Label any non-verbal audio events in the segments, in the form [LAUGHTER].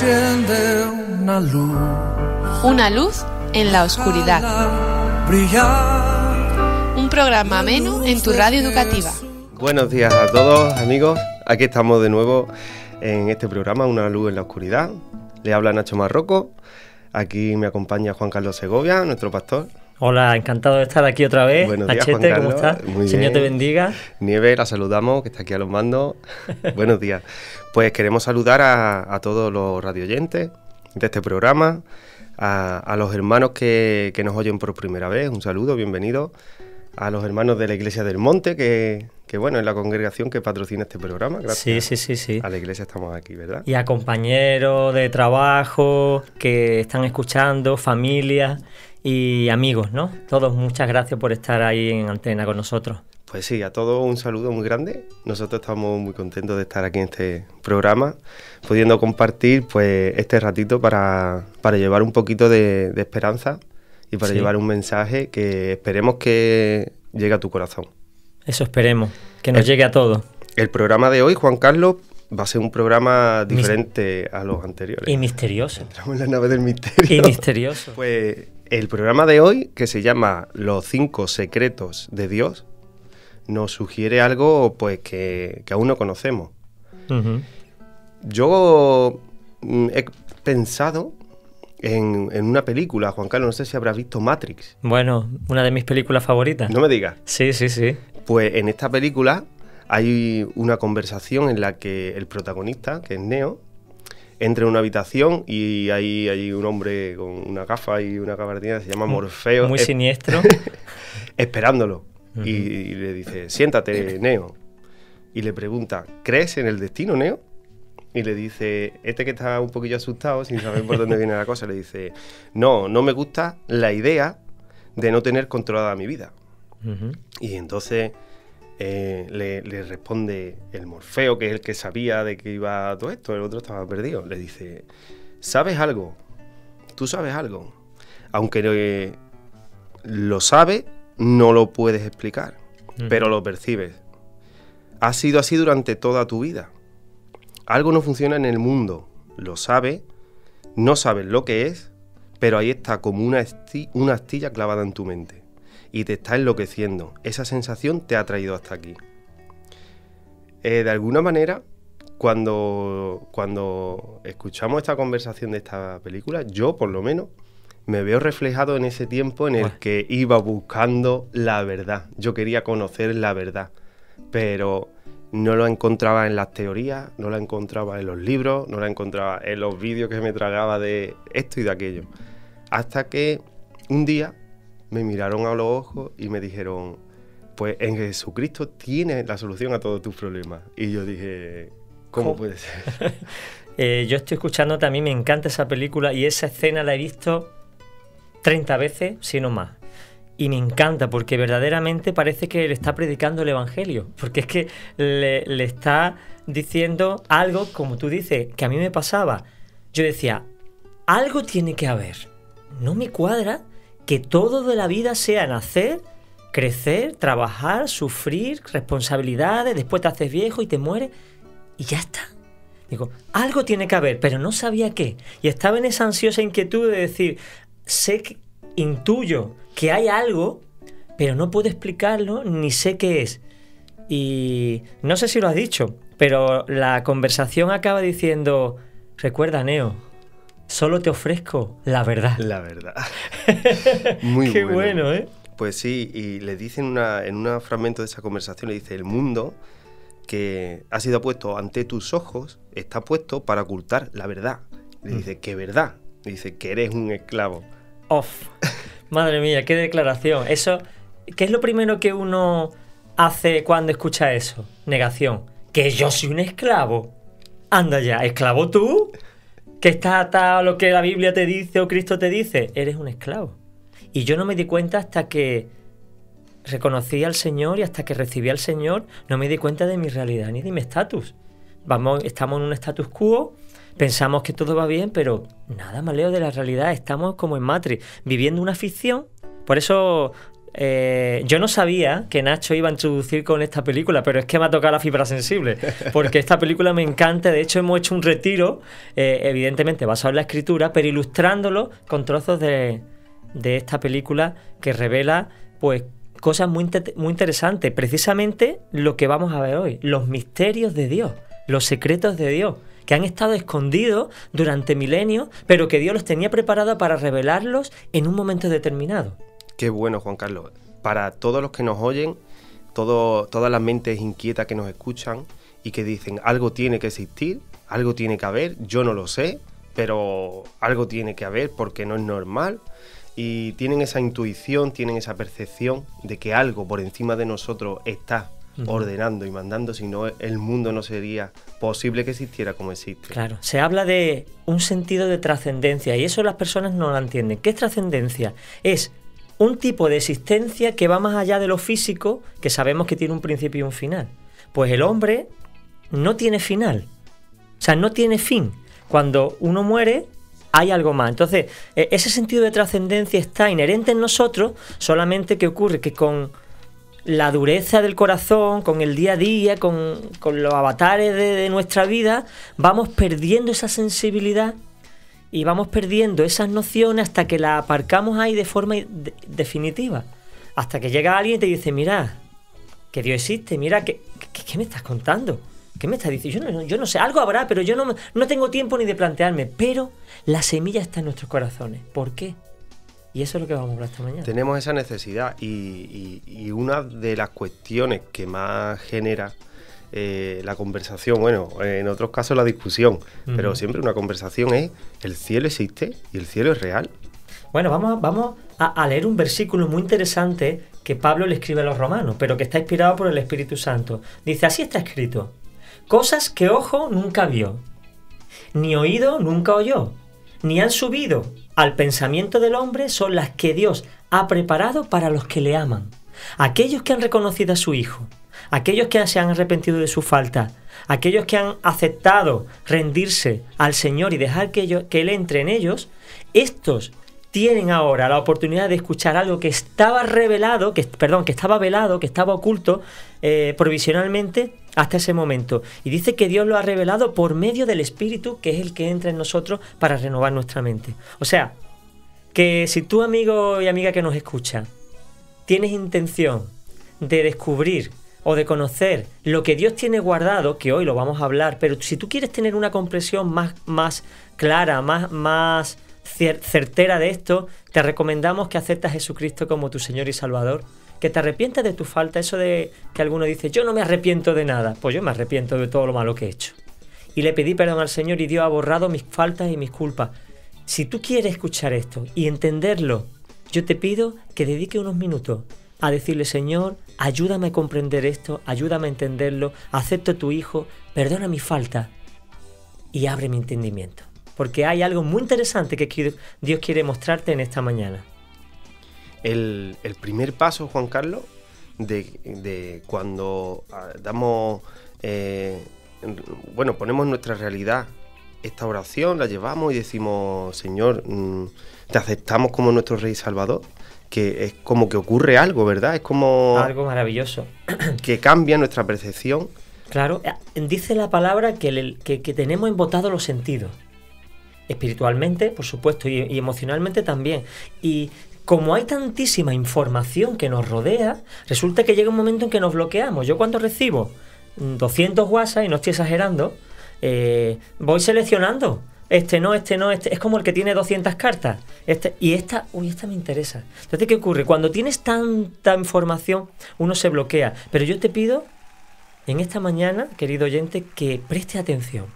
enciende una luz. Una luz en la oscuridad. Un programa ameno en tu radio educativa. Buenos días a todos amigos, aquí estamos de nuevo en este programa Una luz en la oscuridad. Le habla Nacho Marroco, aquí me acompaña Juan Carlos Segovia, nuestro pastor. Hola, encantado de estar aquí otra vez. Buenos días, Nachete, Juan ¿cómo estás? Muy Señor bien. te bendiga. Nieve, la saludamos, que está aquí a los mandos. [LAUGHS] Buenos días. Pues queremos saludar a, a todos los radioyentes de este programa, a, a los hermanos que, que nos oyen por primera vez, un saludo, bienvenidos. A los hermanos de la Iglesia del Monte, que, que, bueno, es la congregación que patrocina este programa. Gracias. Sí, sí, sí, sí. A la iglesia estamos aquí, ¿verdad? Y a compañeros de trabajo que están escuchando, familia y amigos, ¿no? Todos muchas gracias por estar ahí en antena con nosotros. Pues sí, a todos un saludo muy grande. Nosotros estamos muy contentos de estar aquí en este programa, pudiendo compartir pues este ratito para, para llevar un poquito de, de esperanza y para Sí. llevar un mensaje que esperemos que llegue a tu corazón. Eso esperemos, que nos llegue a todos. El programa de hoy, Juan Carlos, va a ser un programa diferente a los anteriores. Y misterioso. Entramos en la nave del misterio. Y misterioso. [LAUGHS] Pues el programa de hoy, que se llama Los cinco secretos de Dios, nos sugiere algo pues que, que aún no conocemos. Yo mm, he pensado en, en una película, Juan Carlos, no sé si habrás visto Matrix. Bueno, una de mis películas favoritas. No me digas. Sí, sí, sí. Pues en esta película hay una conversación en la que el protagonista, que es Neo, entra en una habitación y hay, hay un hombre con una gafa y una gabardina, se llama Morfeo. Muy es- siniestro. [LAUGHS] esperándolo. Y, y le dice, siéntate, Neo. Y le pregunta, ¿crees en el destino, Neo? Y le dice, este que está un poquillo asustado, sin saber por dónde viene la cosa, le dice, no, no me gusta la idea de no tener controlada mi vida. Y entonces eh, le, le responde el Morfeo, que es el que sabía de que iba todo esto, el otro estaba perdido. Le dice, ¿sabes algo? ¿Tú sabes algo? Aunque eh, lo sabes, no lo puedes explicar, pero lo percibes. Ha sido así durante toda tu vida. Algo no funciona en el mundo, lo sabes, no sabes lo que es, pero ahí está como una astilla clavada en tu mente y te está enloqueciendo. Esa sensación te ha traído hasta aquí. Eh, de alguna manera, cuando, cuando escuchamos esta conversación de esta película, yo por lo menos me veo reflejado en ese tiempo en el que iba buscando la verdad. Yo quería conocer la verdad, pero no lo encontraba en las teorías, no la encontraba en los libros, no la encontraba en los vídeos que me tragaba de esto y de aquello. Hasta que un día me miraron a los ojos y me dijeron, pues en Jesucristo tienes la solución a todos tus problemas. Y yo dije, ¿cómo ¿Cómo? puede ser? [LAUGHS] Eh, yo estoy escuchando, también me encanta esa película y esa escena la he visto 30 veces, si no más. Y me encanta porque verdaderamente parece que le está predicando el Evangelio. Porque es que le, le está diciendo algo, como tú dices, que a mí me pasaba. Yo decía, algo tiene que haber. No me cuadra que todo de la vida sea nacer, crecer, trabajar, sufrir, responsabilidades, después te haces viejo y te mueres y ya está. Digo, algo tiene que haber, pero no sabía qué. Y estaba en esa ansiosa inquietud de decir, sé que intuyo que hay algo, pero no puedo explicarlo ni sé qué es. Y no sé si lo has dicho, pero la conversación acaba diciendo, recuerda, Neo, solo te ofrezco la verdad. La verdad. [LAUGHS] Muy Qué bueno, ¿eh? Pues sí, y le dicen una, en un fragmento de esa conversación, le dice, el mundo que ha sido puesto ante tus ojos está puesto para ocultar la verdad. Le dice, ¿qué verdad? Le dice, que eres un esclavo. Off. Madre mía, qué declaración. Eso, ¿qué es lo primero que uno hace cuando escucha eso? Negación. Que yo soy un esclavo. Anda ya, ¿esclavo tú? ¿Que estás atado a lo que la Biblia te dice o Cristo te dice? Eres un esclavo. Y yo no me di cuenta hasta que reconocí al Señor y hasta que recibí al Señor, no me di cuenta de mi realidad ni de mi estatus. Vamos, estamos en un status quo, pensamos que todo va bien, pero nada más lejos de la realidad. Estamos como en Matrix, viviendo una ficción. Por eso eh, yo no sabía que Nacho iba a introducir con esta película, pero es que me ha tocado la fibra sensible, porque esta película me encanta. De hecho, hemos hecho un retiro, eh, evidentemente basado en la escritura, pero ilustrándolo con trozos de, de esta película que revela, pues, cosas muy, muy interesantes. Precisamente lo que vamos a ver hoy, los misterios de Dios, los secretos de Dios, que han estado escondidos durante milenios, pero que Dios los tenía preparados para revelarlos en un momento determinado. Qué bueno, Juan Carlos. Para todos los que nos oyen, todo- todas las mentes inquietas que nos escuchan y que dicen algo tiene que existir, algo tiene que haber, yo no lo sé, pero algo tiene que haber porque no es normal. Y tienen esa intuición, tienen esa percepción de que algo por encima de nosotros está ordenando y mandando, si no el mundo no sería posible que existiera como existe. Claro, se habla de un sentido de trascendencia y eso las personas no lo entienden. ¿Qué es trascendencia? Es un tipo de existencia que va más allá de lo físico, que sabemos que tiene un principio y un final. Pues el hombre no tiene final, o sea, no tiene fin. Cuando uno muere, hay algo más. Entonces, e- ese sentido de trascendencia está inherente en nosotros, solamente que ocurre que con la dureza del corazón, con el día a día, con, con los avatares de, de nuestra vida, vamos perdiendo esa sensibilidad y vamos perdiendo esas nociones hasta que las aparcamos ahí de forma de- definitiva. Hasta que llega alguien y te dice, mira, que Dios existe, mira, ¿qué, qué, qué me estás contando? ¿Qué me estás diciendo? Yo no, yo no sé, algo habrá, pero yo no, no tengo tiempo ni de plantearme. Pero la semilla está en nuestros corazones. ¿Por qué? Y eso es lo que vamos a hablar esta mañana. Tenemos esa necesidad y- y una de las cuestiones que más genera eh, la conversación, bueno, en otros casos la discusión, pero siempre una conversación es, ¿el cielo existe y el cielo es real? Bueno, vamos, vamos a, a leer un versículo muy interesante que Pablo le escribe a los romanos, pero que está inspirado por el Espíritu Santo. Dice, así está escrito, cosas que ojo nunca vio, ni oído nunca oyó, ni han subido al pensamiento del hombre son las que Dios ha preparado para los que le aman, aquellos que han reconocido a su Hijo, aquellos que se han arrepentido de su falta, aquellos que han aceptado rendirse al Señor y dejar que, Él entre en ellos, estos tienen ahora la oportunidad de escuchar algo que estaba revelado, que, perdón, que estaba velado, que estaba oculto eh, provisionalmente hasta ese momento. Y dice que Dios lo ha revelado por medio del Espíritu, que es el que entra en nosotros para renovar nuestra mente. O sea, que si tú, amigo y amiga que nos escucha, tienes intención de descubrir o de conocer lo que Dios tiene guardado, que hoy lo vamos a hablar, pero si tú quieres tener una comprensión más, más clara, más, más certera de esto, te recomendamos que aceptes a Jesucristo como tu Señor y Salvador, que te arrepientas de tu falta, eso de que alguno dice, yo no me arrepiento de nada, pues yo me arrepiento de todo lo malo que he hecho. Y le pedí perdón al Señor y Dios ha borrado mis faltas y mis culpas. Si tú quieres escuchar esto y entenderlo, yo te pido que dedique unos minutos a decirle, Señor, ayúdame a comprender esto, ayúdame a entenderlo, acepto tu Hijo, perdona mi falta y abre mi entendimiento. Porque hay algo muy interesante que Dios quiere mostrarte en esta mañana. El, primer paso, Juan Carlos, de, cuando ah, damos, eh, en- bueno, ponemos nuestra realidad esta oración, la llevamos y decimos, Señor, mm, te aceptamos como nuestro Rey Salvador, que es como que ocurre algo, ¿verdad? Es como Algo maravilloso. [CLEARS THROAT] que cambia nuestra percepción. Claro, eh, dice la palabra que, el- que- que tenemos embotados los sentidos. Espiritualmente, por supuesto, y, y emocionalmente también. Y como hay tantísima información que nos rodea, resulta que llega un momento en que nos bloqueamos. Yo cuando recibo mm, 200 WhatsApp, y no estoy exagerando, eh, voy seleccionando. Este no, este no, este es como el que tiene 200 cartas. Este, y esta, uy, esta me interesa. Entonces, ¿qué ocurre? Cuando tienes tanta información, uno se bloquea. Pero yo te pido en esta mañana, querido oyente, que preste atención.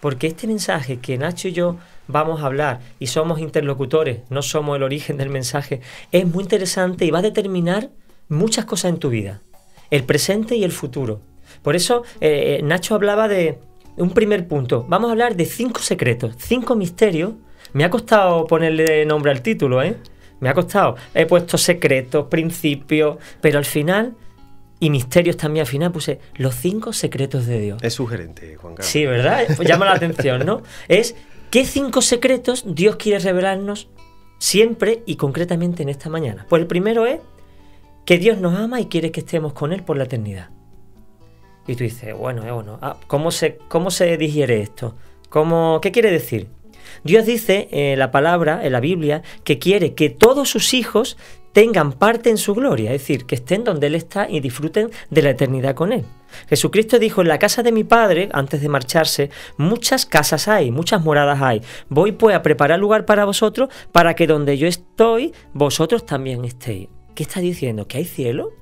Porque este mensaje que Nacho y yo vamos a hablar, y somos interlocutores, no somos el origen del mensaje, es muy interesante y va a determinar muchas cosas en tu vida. El presente y el futuro. Por eso eh, Nacho hablaba de un primer punto. Vamos a hablar de cinco secretos, cinco misterios. Me ha costado ponerle nombre al título, ¿eh? Me ha costado. He puesto secretos, principios, pero al final, y misterios también al final, puse los cinco secretos de Dios. Es sugerente, Juan Carlos. Sí, ¿verdad? Pues llama la atención, ¿no? Es qué cinco secretos Dios quiere revelarnos siempre y concretamente en esta mañana. Pues el primero es que Dios nos ama y quiere que estemos con Él por la eternidad. Y tú dices, bueno, eh, bueno, ah, ¿cómo, se, ¿cómo se digiere esto? ¿Cómo, ¿Qué quiere decir? Dios dice en la palabra, en la Biblia, que quiere que todos sus hijos tengan parte en su gloria, es decir, que estén donde Él está y disfruten de la eternidad con Él. Jesucristo dijo, en la casa de mi Padre, antes de marcharse, muchas casas hay, muchas moradas hay. Voy pues a preparar lugar para vosotros, para que donde yo estoy, vosotros también estéis. ¿Qué está diciendo? ¿Que hay cielo?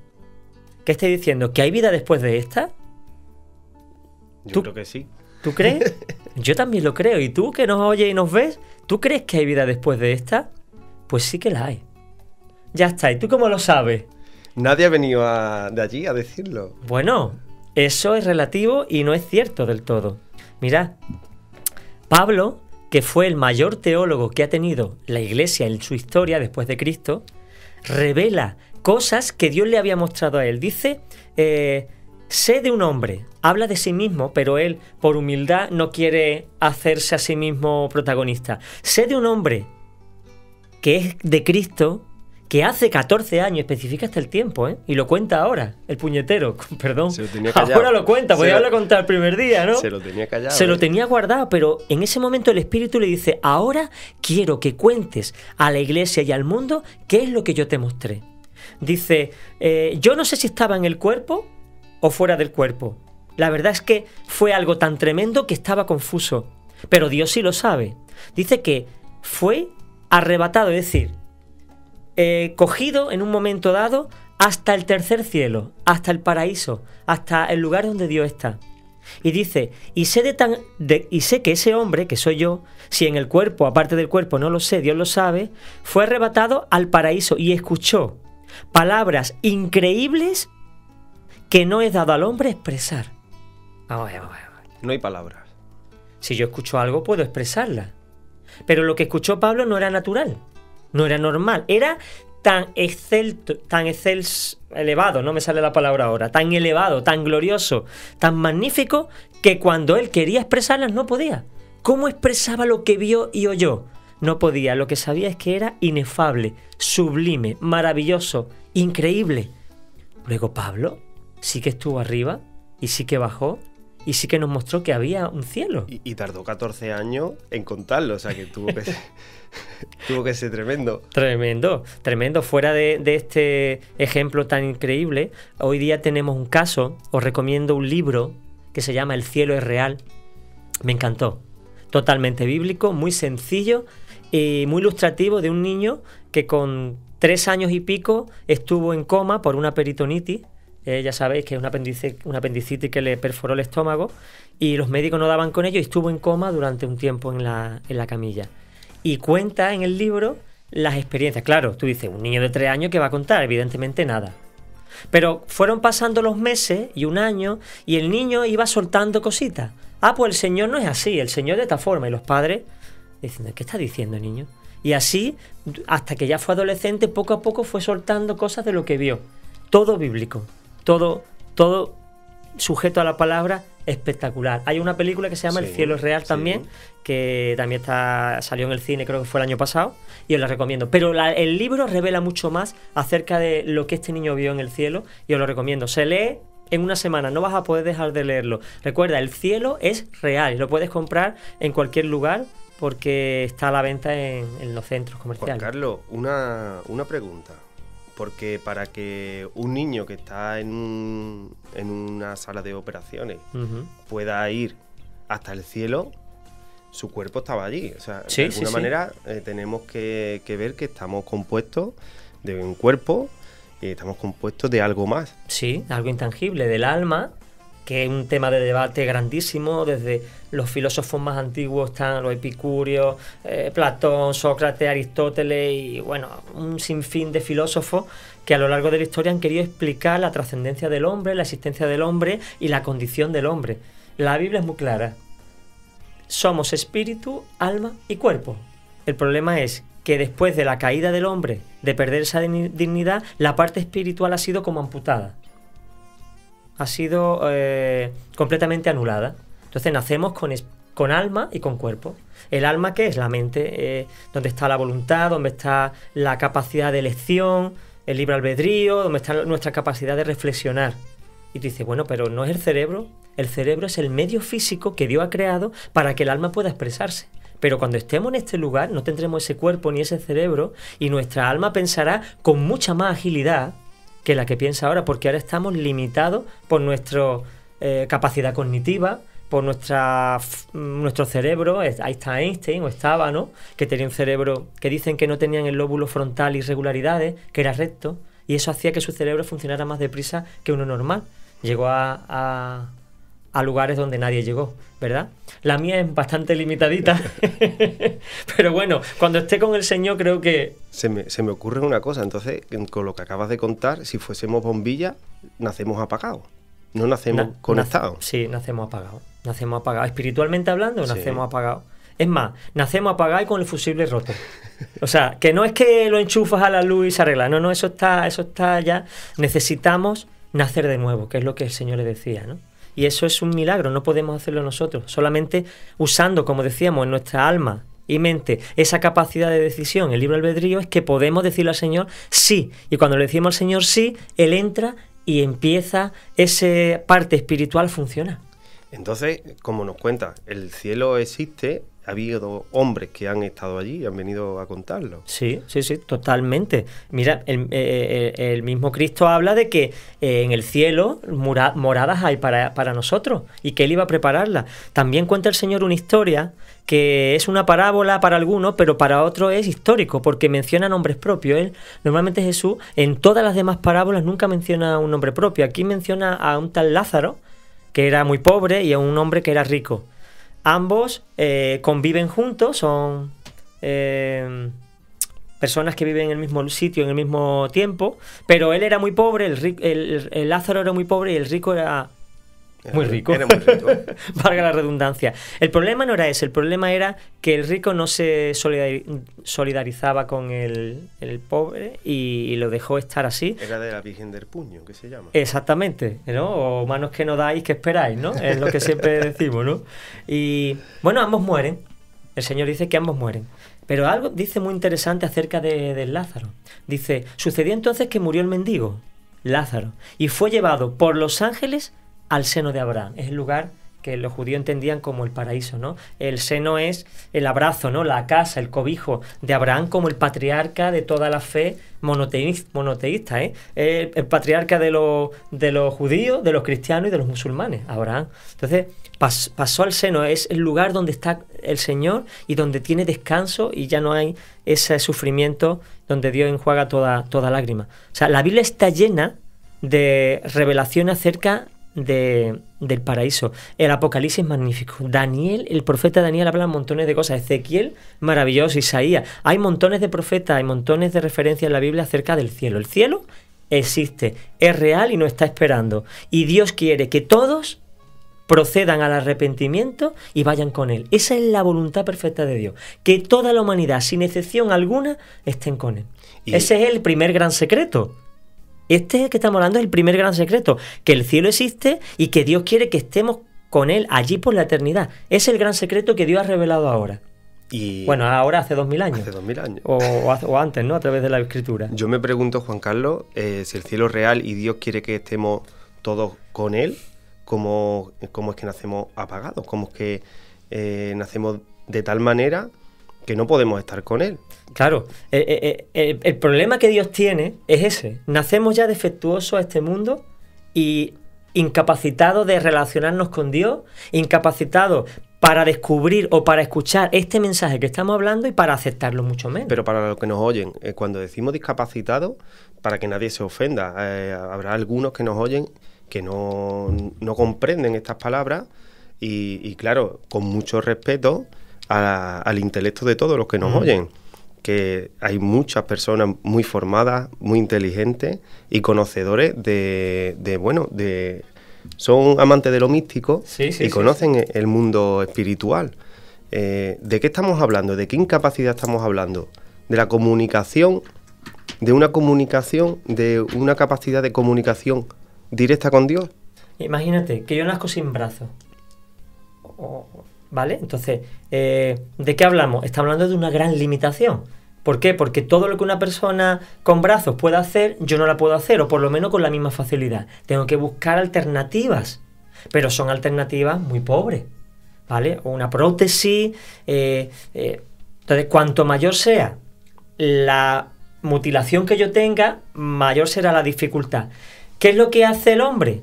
¿Qué está diciendo? ¿Que hay vida después de esta? Yo Tú- creo que sí. ¿Tú crees? [LAUGHS] Yo también lo creo. ¿Y tú que nos oyes y nos ves? ¿Tú crees que hay vida después de esta? Pues sí que la hay. Ya está. ¿Y tú cómo lo sabes? Nadie ha venido a- de allí a decirlo. Bueno, eso es relativo y no es cierto del todo. Mirad, Pablo, que fue el mayor teólogo que ha tenido la iglesia en su historia después de Cristo, revela cosas que Dios le había mostrado a él. Dice, eh, sé de un hombre, habla de sí mismo, pero él por humildad no quiere hacerse a sí mismo protagonista. Sé de un hombre que es de Cristo, que hace 14 años, especifica hasta el tiempo, ¿eh? y lo cuenta ahora, el puñetero, [LAUGHS] perdón. Se lo tenía callado. ahora lo cuenta, podía lo- haberlo contado el primer día, ¿no? Se lo tenía callado. Se lo ¿eh? tenía guardado, pero en ese momento el Espíritu le dice, ahora quiero que cuentes a la iglesia y al mundo qué es lo que yo te mostré. Dice, eh, yo no sé si estaba en el cuerpo o fuera del cuerpo. La verdad es que fue algo tan tremendo que estaba confuso, pero Dios sí lo sabe. Dice que fue arrebatado, es decir, eh, cogido en un momento dado hasta el tercer cielo, hasta el paraíso, hasta el lugar donde Dios está. Y dice, y sé, de tan, y sé que ese hombre, que soy yo, si en el cuerpo, aparte del cuerpo, no lo sé, Dios lo sabe, fue arrebatado al paraíso y escuchó palabras increíbles que no es dado al hombre expresar. Vamos a ver, vamos a ver. No hay palabras. Si yo escucho algo, puedo expresarla. Pero lo que escuchó Pablo no era natural, no era normal, era tan excelto, tan excels, elevado, no me sale la palabra ahora, tan elevado, tan glorioso, tan magnífico, que cuando él quería expresarlas no podía. ¿Cómo expresaba lo que vio y oyó? No podía, lo que sabía es que era inefable, sublime, maravilloso, increíble. Luego Pablo sí que estuvo arriba y sí que bajó y sí que nos mostró que había un cielo. Y, y tardó 14 años en contarlo, o sea que tuvo que ser, [LAUGHS] tuvo que ser tremendo. Tremendo, tremendo. Fuera de, de este ejemplo tan increíble, hoy día tenemos un caso, os recomiendo un libro que se llama El cielo es real. Me encantó. Totalmente bíblico, muy sencillo y muy ilustrativo de un niño que con tres años y pico estuvo en coma por una peritonitis. Eh, ya sabéis que es una, apéndice- una apendicitis que le perforó el estómago y los médicos no daban con ello y estuvo en coma durante un tiempo en la, en la camilla. Y cuenta en el libro las experiencias. Claro, tú dices, un niño de tres años que va a contar, evidentemente nada. Pero fueron pasando los meses y un año y el niño iba soltando cositas. Ah, pues el Señor no es así, el Señor de esta forma. Y los padres diciendo, ¿qué está diciendo, niño? Y así, hasta que ya fue adolescente, poco a poco fue soltando cosas de lo que vio. Todo bíblico, todo, todo sujeto a la palabra espectacular. Hay una película que se llama El cielo es real sí. también, que también está, salió en el cine, creo que fue el año pasado, y os la recomiendo. Pero la- el libro revela mucho más acerca de lo que este niño vio en el cielo, y os lo recomiendo. Se lee en una semana, no vas a poder dejar de leerlo. Recuerda, el cielo es real lo puedes comprar en cualquier lugar porque está a la venta en, en los centros Juan comerciales. Carlos, una, una pregunta. Porque para que un niño que está en, un- en una sala de operaciones pueda ir hasta el cielo, su cuerpo estaba allí. O sea, Sí, de alguna sí. manera eh, tenemos que, que ver que estamos compuestos de un cuerpo y estamos compuestos de algo más. Sí, algo intangible del alma, que es un tema de debate grandísimo. Desde los filósofos más antiguos están los epicúreos, eh, Platón, Sócrates, Aristóteles y bueno, un sinfín de filósofos que a lo largo de la historia han querido explicar la trascendencia del hombre, la existencia del hombre y la condición del hombre. La Biblia es muy clara. Somos espíritu, alma y cuerpo. El problema es que después de la caída del hombre, de perder esa digni- dignidad, la parte espiritual ha sido como amputada. Ha sido eh, completamente anulada. Entonces nacemos con, con alma y con cuerpo. El alma, que es la mente, eh, donde está la voluntad, donde está la capacidad de elección, el libre albedrío, donde está nuestra capacidad de reflexionar. Y tú dices, bueno, pero no es el cerebro. El cerebro es el medio físico que Dios ha creado para que el alma pueda expresarse. Pero cuando estemos en este lugar no tendremos ese cuerpo ni ese cerebro y nuestra alma pensará con mucha más agilidad que la que piensa ahora, porque ahora estamos limitados por nuestra eh, capacidad cognitiva, por nuestra, nuestro cerebro, ahí está Einstein o estaba, ¿no? Que tenía un cerebro que dicen que no tenía en el lóbulo frontal irregularidades, que era recto, y eso hacía que su cerebro funcionara más deprisa que uno normal. Llegó a, lugares donde nadie llegó, ¿verdad? La mía es bastante limitadita, [LAUGHS] pero bueno, cuando esté con el Señor creo que... Se me, se me ocurre una cosa, entonces, con lo que acabas de contar, si fuésemos bombilla, nacemos apagados. No nacemos conectados. sí, nacemos apagados. Nacemos apagados. Espiritualmente hablando, nacemos apagados. Es más, nacemos apagados y con el fusible roto. O sea, que no es que lo enchufas a la luz y se arregla. No, no, eso está, eso está ya. Necesitamos nacer de nuevo, que es lo que el Señor le decía, ¿no? Y eso es un milagro, no podemos hacerlo nosotros. Solamente usando, como decíamos, en nuestra alma y mente esa capacidad de decisión, el libro albedrío, es que podemos decirle al Señor sí. Y cuando le decimos al Señor sí, Él entra y empieza esa parte espiritual funciona. Entonces, como nos cuenta, el cielo existe, ha habido hombres que han estado allí y han venido a contarlo. Sí, sí, sí, totalmente. Mira, el, eh, eh, mismo Cristo habla de que eh, en el cielo moradas hay para, para, nosotros y que Él iba a prepararlas. También cuenta el Señor una historia que es una parábola para algunos, pero para otros es histórico, porque menciona nombres propios. Él, normalmente Jesús, en todas las demás parábolas, nunca menciona un nombre propio. Aquí menciona a un tal Lázaro, que era muy pobre, y a un hombre que era rico. Ambos eh, conviven juntos, son eh, personas que viven en el mismo sitio, en el mismo tiempo, pero él era muy pobre, el, el Lázaro era muy pobre y el rico era muy rico. [LAUGHS] Valga la redundancia. El problema no era ese, el problema era que el rico no se solidarizaba con el, pobre y, lo dejó estar así. Era de la Virgen del Puño, que se llama. Exactamente, ¿no? O manos que no dais, que esperáis, ¿no? Es lo que siempre [LAUGHS] decimos, ¿no? Y bueno, ambos mueren. El Señor dice que ambos mueren. Pero algo dice muy interesante acerca de, de Lázaro. Dice, sucedió entonces que murió el mendigo, Lázaro, y fue llevado por los ángeles al seno de Abraham. Es el lugar que los judíos entendían como el paraíso, ¿no? El seno es el abrazo, ¿no? La casa, el cobijo de Abraham como el patriarca de toda la fe monoteísta, ¿eh? El, patriarca de, los, de los judíos, de los cristianos y de los musulmanes, Abraham. Entonces, pasó al seno, es el lugar donde está el Señor y donde tiene descanso y ya no hay ese sufrimiento donde Dios enjuaga toda, toda lágrima. O sea, la Biblia está llena de revelación acerca de, del paraíso. El Apocalipsis magnífico. Daniel, el profeta Daniel habla montones de cosas. Ezequiel, maravilloso. Isaías. Hay montones de profetas, hay montones de referencias en la Biblia acerca del cielo. El cielo existe, es real y no está esperando. Y Dios quiere que todos procedan al arrepentimiento y vayan con Él. Esa es la voluntad perfecta de Dios. Que toda la humanidad, sin excepción alguna, estén con Él. Ese es el primer gran secreto. Este que estamos hablando es el primer gran secreto, que el cielo existe y que Dios quiere que estemos con Él allí por la eternidad. Es el gran secreto que Dios ha revelado ahora. Y bueno, ahora hace dos mil años. Hace dos mil años. O, antes, ¿no? A través de la escritura. Yo me pregunto, Juan Carlos, eh, si el cielo es real y Dios quiere que estemos todos con Él, ¿cómo, cómo es que nacemos apagados? ¿Cómo es que eh, nacemos de tal manera que no podemos estar con Él. Claro, eh, eh, eh, el, problema que Dios tiene es ese. Nacemos ya defectuosos a este mundo y incapacitados de relacionarnos con Dios, incapacitados para descubrir o para escuchar este mensaje que estamos hablando y para aceptarlo mucho menos. Pero para los que nos oyen, cuando decimos discapacitados, para que nadie se ofenda, habrá algunos que nos oyen que no, comprenden estas palabras y claro, con mucho respeto, al intelecto de todos los que nos oyen que hay muchas personas muy formadas, muy inteligentes y conocedores de, bueno, de son amantes de lo místico y conocen el mundo espiritual. Eh, ¿De qué estamos hablando? ¿De qué incapacidad estamos hablando? De la comunicación, de una comunicación, de una capacidad de comunicación directa con Dios. Imagínate que yo nazco sin brazos. ¿Vale? Entonces, eh, ¿de qué hablamos? Está hablando de una gran limitación. ¿Por qué? Porque todo lo que una persona con brazos puede hacer, yo no la puedo hacer, o por lo menos con la misma facilidad. Tengo que buscar alternativas, pero son alternativas muy pobres, ¿vale? Una prótesis. eh, eh, entonces, cuanto mayor sea la mutilación que yo tenga, mayor será la dificultad. ¿Qué es lo que hace el hombre?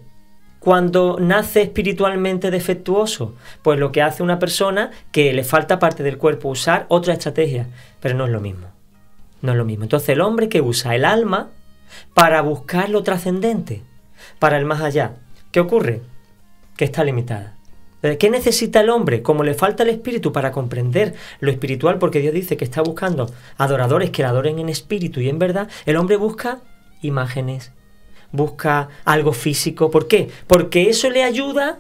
Cuando nace espiritualmente defectuoso, pues lo que hace una persona que le falta parte del cuerpo usar otra estrategia, pero no es lo mismo. No es lo mismo. Entonces el hombre que usa el alma para buscar lo trascendente, para el más allá. ¿Qué ocurre? Que está limitada. ¿Qué necesita el hombre? Como le falta el espíritu para comprender lo espiritual, porque Dios dice que está buscando adoradores que le adoren en espíritu y en verdad, el hombre busca imágenes, busca algo físico. ¿Por qué? Porque eso le ayuda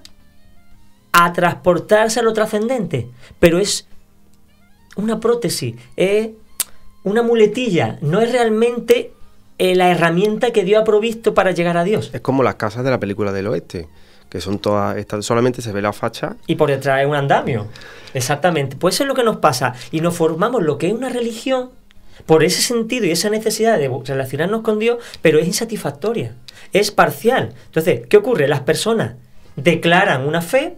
a transportarse a lo trascendente. Pero es una prótesis, es una muletilla, no es realmente eh, la herramienta que Dios ha provisto para llegar a Dios. Es como las casas de la película del oeste, que son todas, estas, solamente se ve la facha. Y por detrás es un andamio. Exactamente. Pues eso es lo que nos pasa. Y nos formamos lo que es una religión por ese sentido y esa necesidad de relacionarnos con Dios, pero es insatisfactoria. Es parcial. Entonces, ¿qué ocurre? Las personas declaran una fe,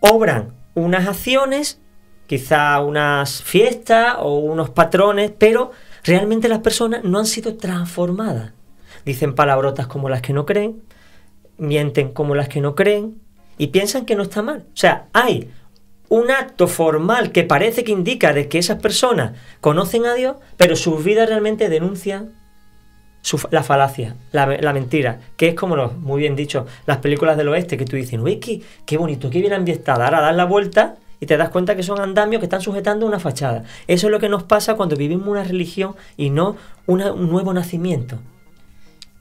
obran unas acciones, quizá unas fiestas o unos patrones, pero realmente las personas no han sido transformadas. Dicen palabrotas como las que no creen, mienten como las que no creen y piensan que no está mal. O sea, hay un acto formal que parece que indica de que esas personas conocen a Dios, pero sus vidas realmente denuncian la falacia, la, mentira, que es como muy bien dicho, las películas del oeste, que tú dices, uy, qué, bonito, qué bien ambientada, ahora das la vuelta y te das cuenta que son andamios que están sujetando una fachada. Eso es lo que nos pasa cuando vivimos una religión y no un nuevo nacimiento.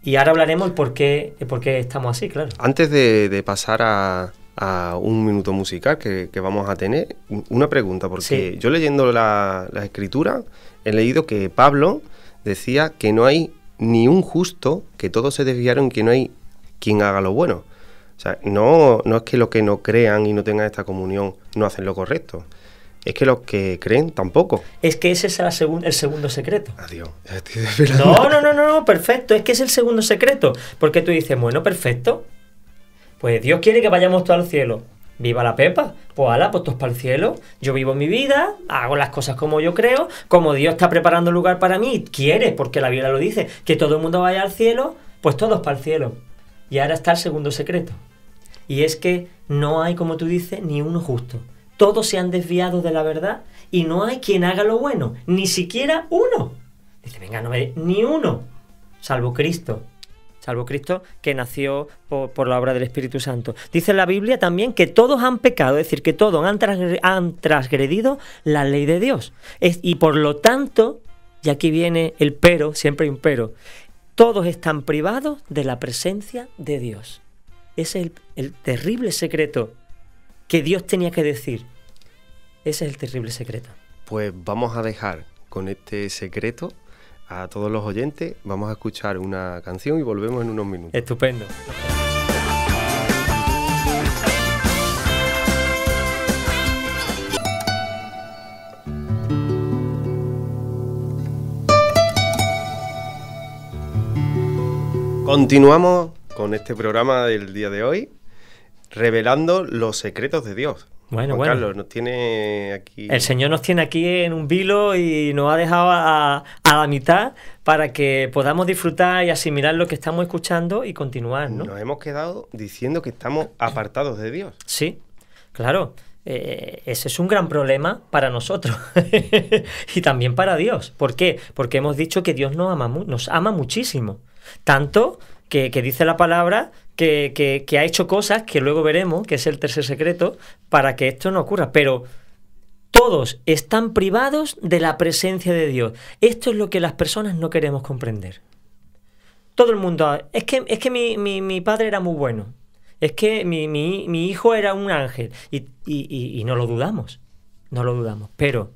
Y ahora hablaremos por qué, por qué estamos así, claro. Antes de pasar a, a un minuto musical que, que vamos a tener, una pregunta, porque Sí. yo leyendo la, la escritura he leído que Pablo decía que no hay ni un justo, que todos se desviaron, que no hay quien haga lo bueno. O sea, no, no es que los que no crean y no tengan esta comunión no hacen lo correcto, es que los que creen tampoco. Es que ese es la segun- el segundo secreto. Adiós, ya estoy [LAUGHS] no, no, no, no, perfecto. Es que es el segundo secreto. Porque tú dices, bueno, perfecto. Pues Dios quiere que vayamos todos al cielo. Viva la Pepa. Pues ala, pues todos para el cielo. Yo vivo mi vida, hago las cosas como yo creo, como Dios está preparando lugar para mí, quiere, porque la Biblia lo dice, que todo el mundo vaya al cielo, pues todos para el cielo. Y ahora está el segundo secreto. Y es que no hay, como tú dices, ni uno justo. Todos se han desviado de la verdad y no hay quien haga lo bueno, ni siquiera uno. Dice, venga, no me... ni uno, salvo Cristo. Salvo Cristo que nació por, la obra del Espíritu Santo. Dice la Biblia también que todos han pecado, es decir, que todos han, transgre- han transgredido la ley de Dios. Y por lo tanto, y aquí viene el pero, siempre hay un pero, todos están privados de la presencia de Dios. Ese es el terrible secreto que Dios tenía que decir. Ese es el terrible secreto. Pues vamos a dejar con este secreto a todos los oyentes. Vamos a escuchar una canción y volvemos en unos minutos. Estupendo. Continuamos con este programa del día de hoy, revelando los secretos de Dios. Bueno, Juan bueno. Carlos, nos tiene aquí. El Señor nos tiene aquí en un vilo y nos ha dejado a, a la mitad para que podamos disfrutar y asimilar lo que estamos escuchando y continuar, ¿no? Nos hemos quedado diciendo que estamos apartados de Dios. Sí, claro. eh, ese es un gran problema para nosotros [LAUGHS] y también para Dios. ¿Por qué? Porque hemos dicho que Dios nos ama, nos ama muchísimo. Tanto que, dice la palabra que, que- ha hecho cosas que luego veremos, que es el tercer secreto, para que esto no ocurra. Pero todos están privados de la presencia de Dios. Esto es lo que las personas no queremos comprender. Todo el mundo. Es que, es que mi, mi- padre era muy bueno. Es que mi, mi- hijo era un ángel. Y- y no lo dudamos. No lo dudamos. Pero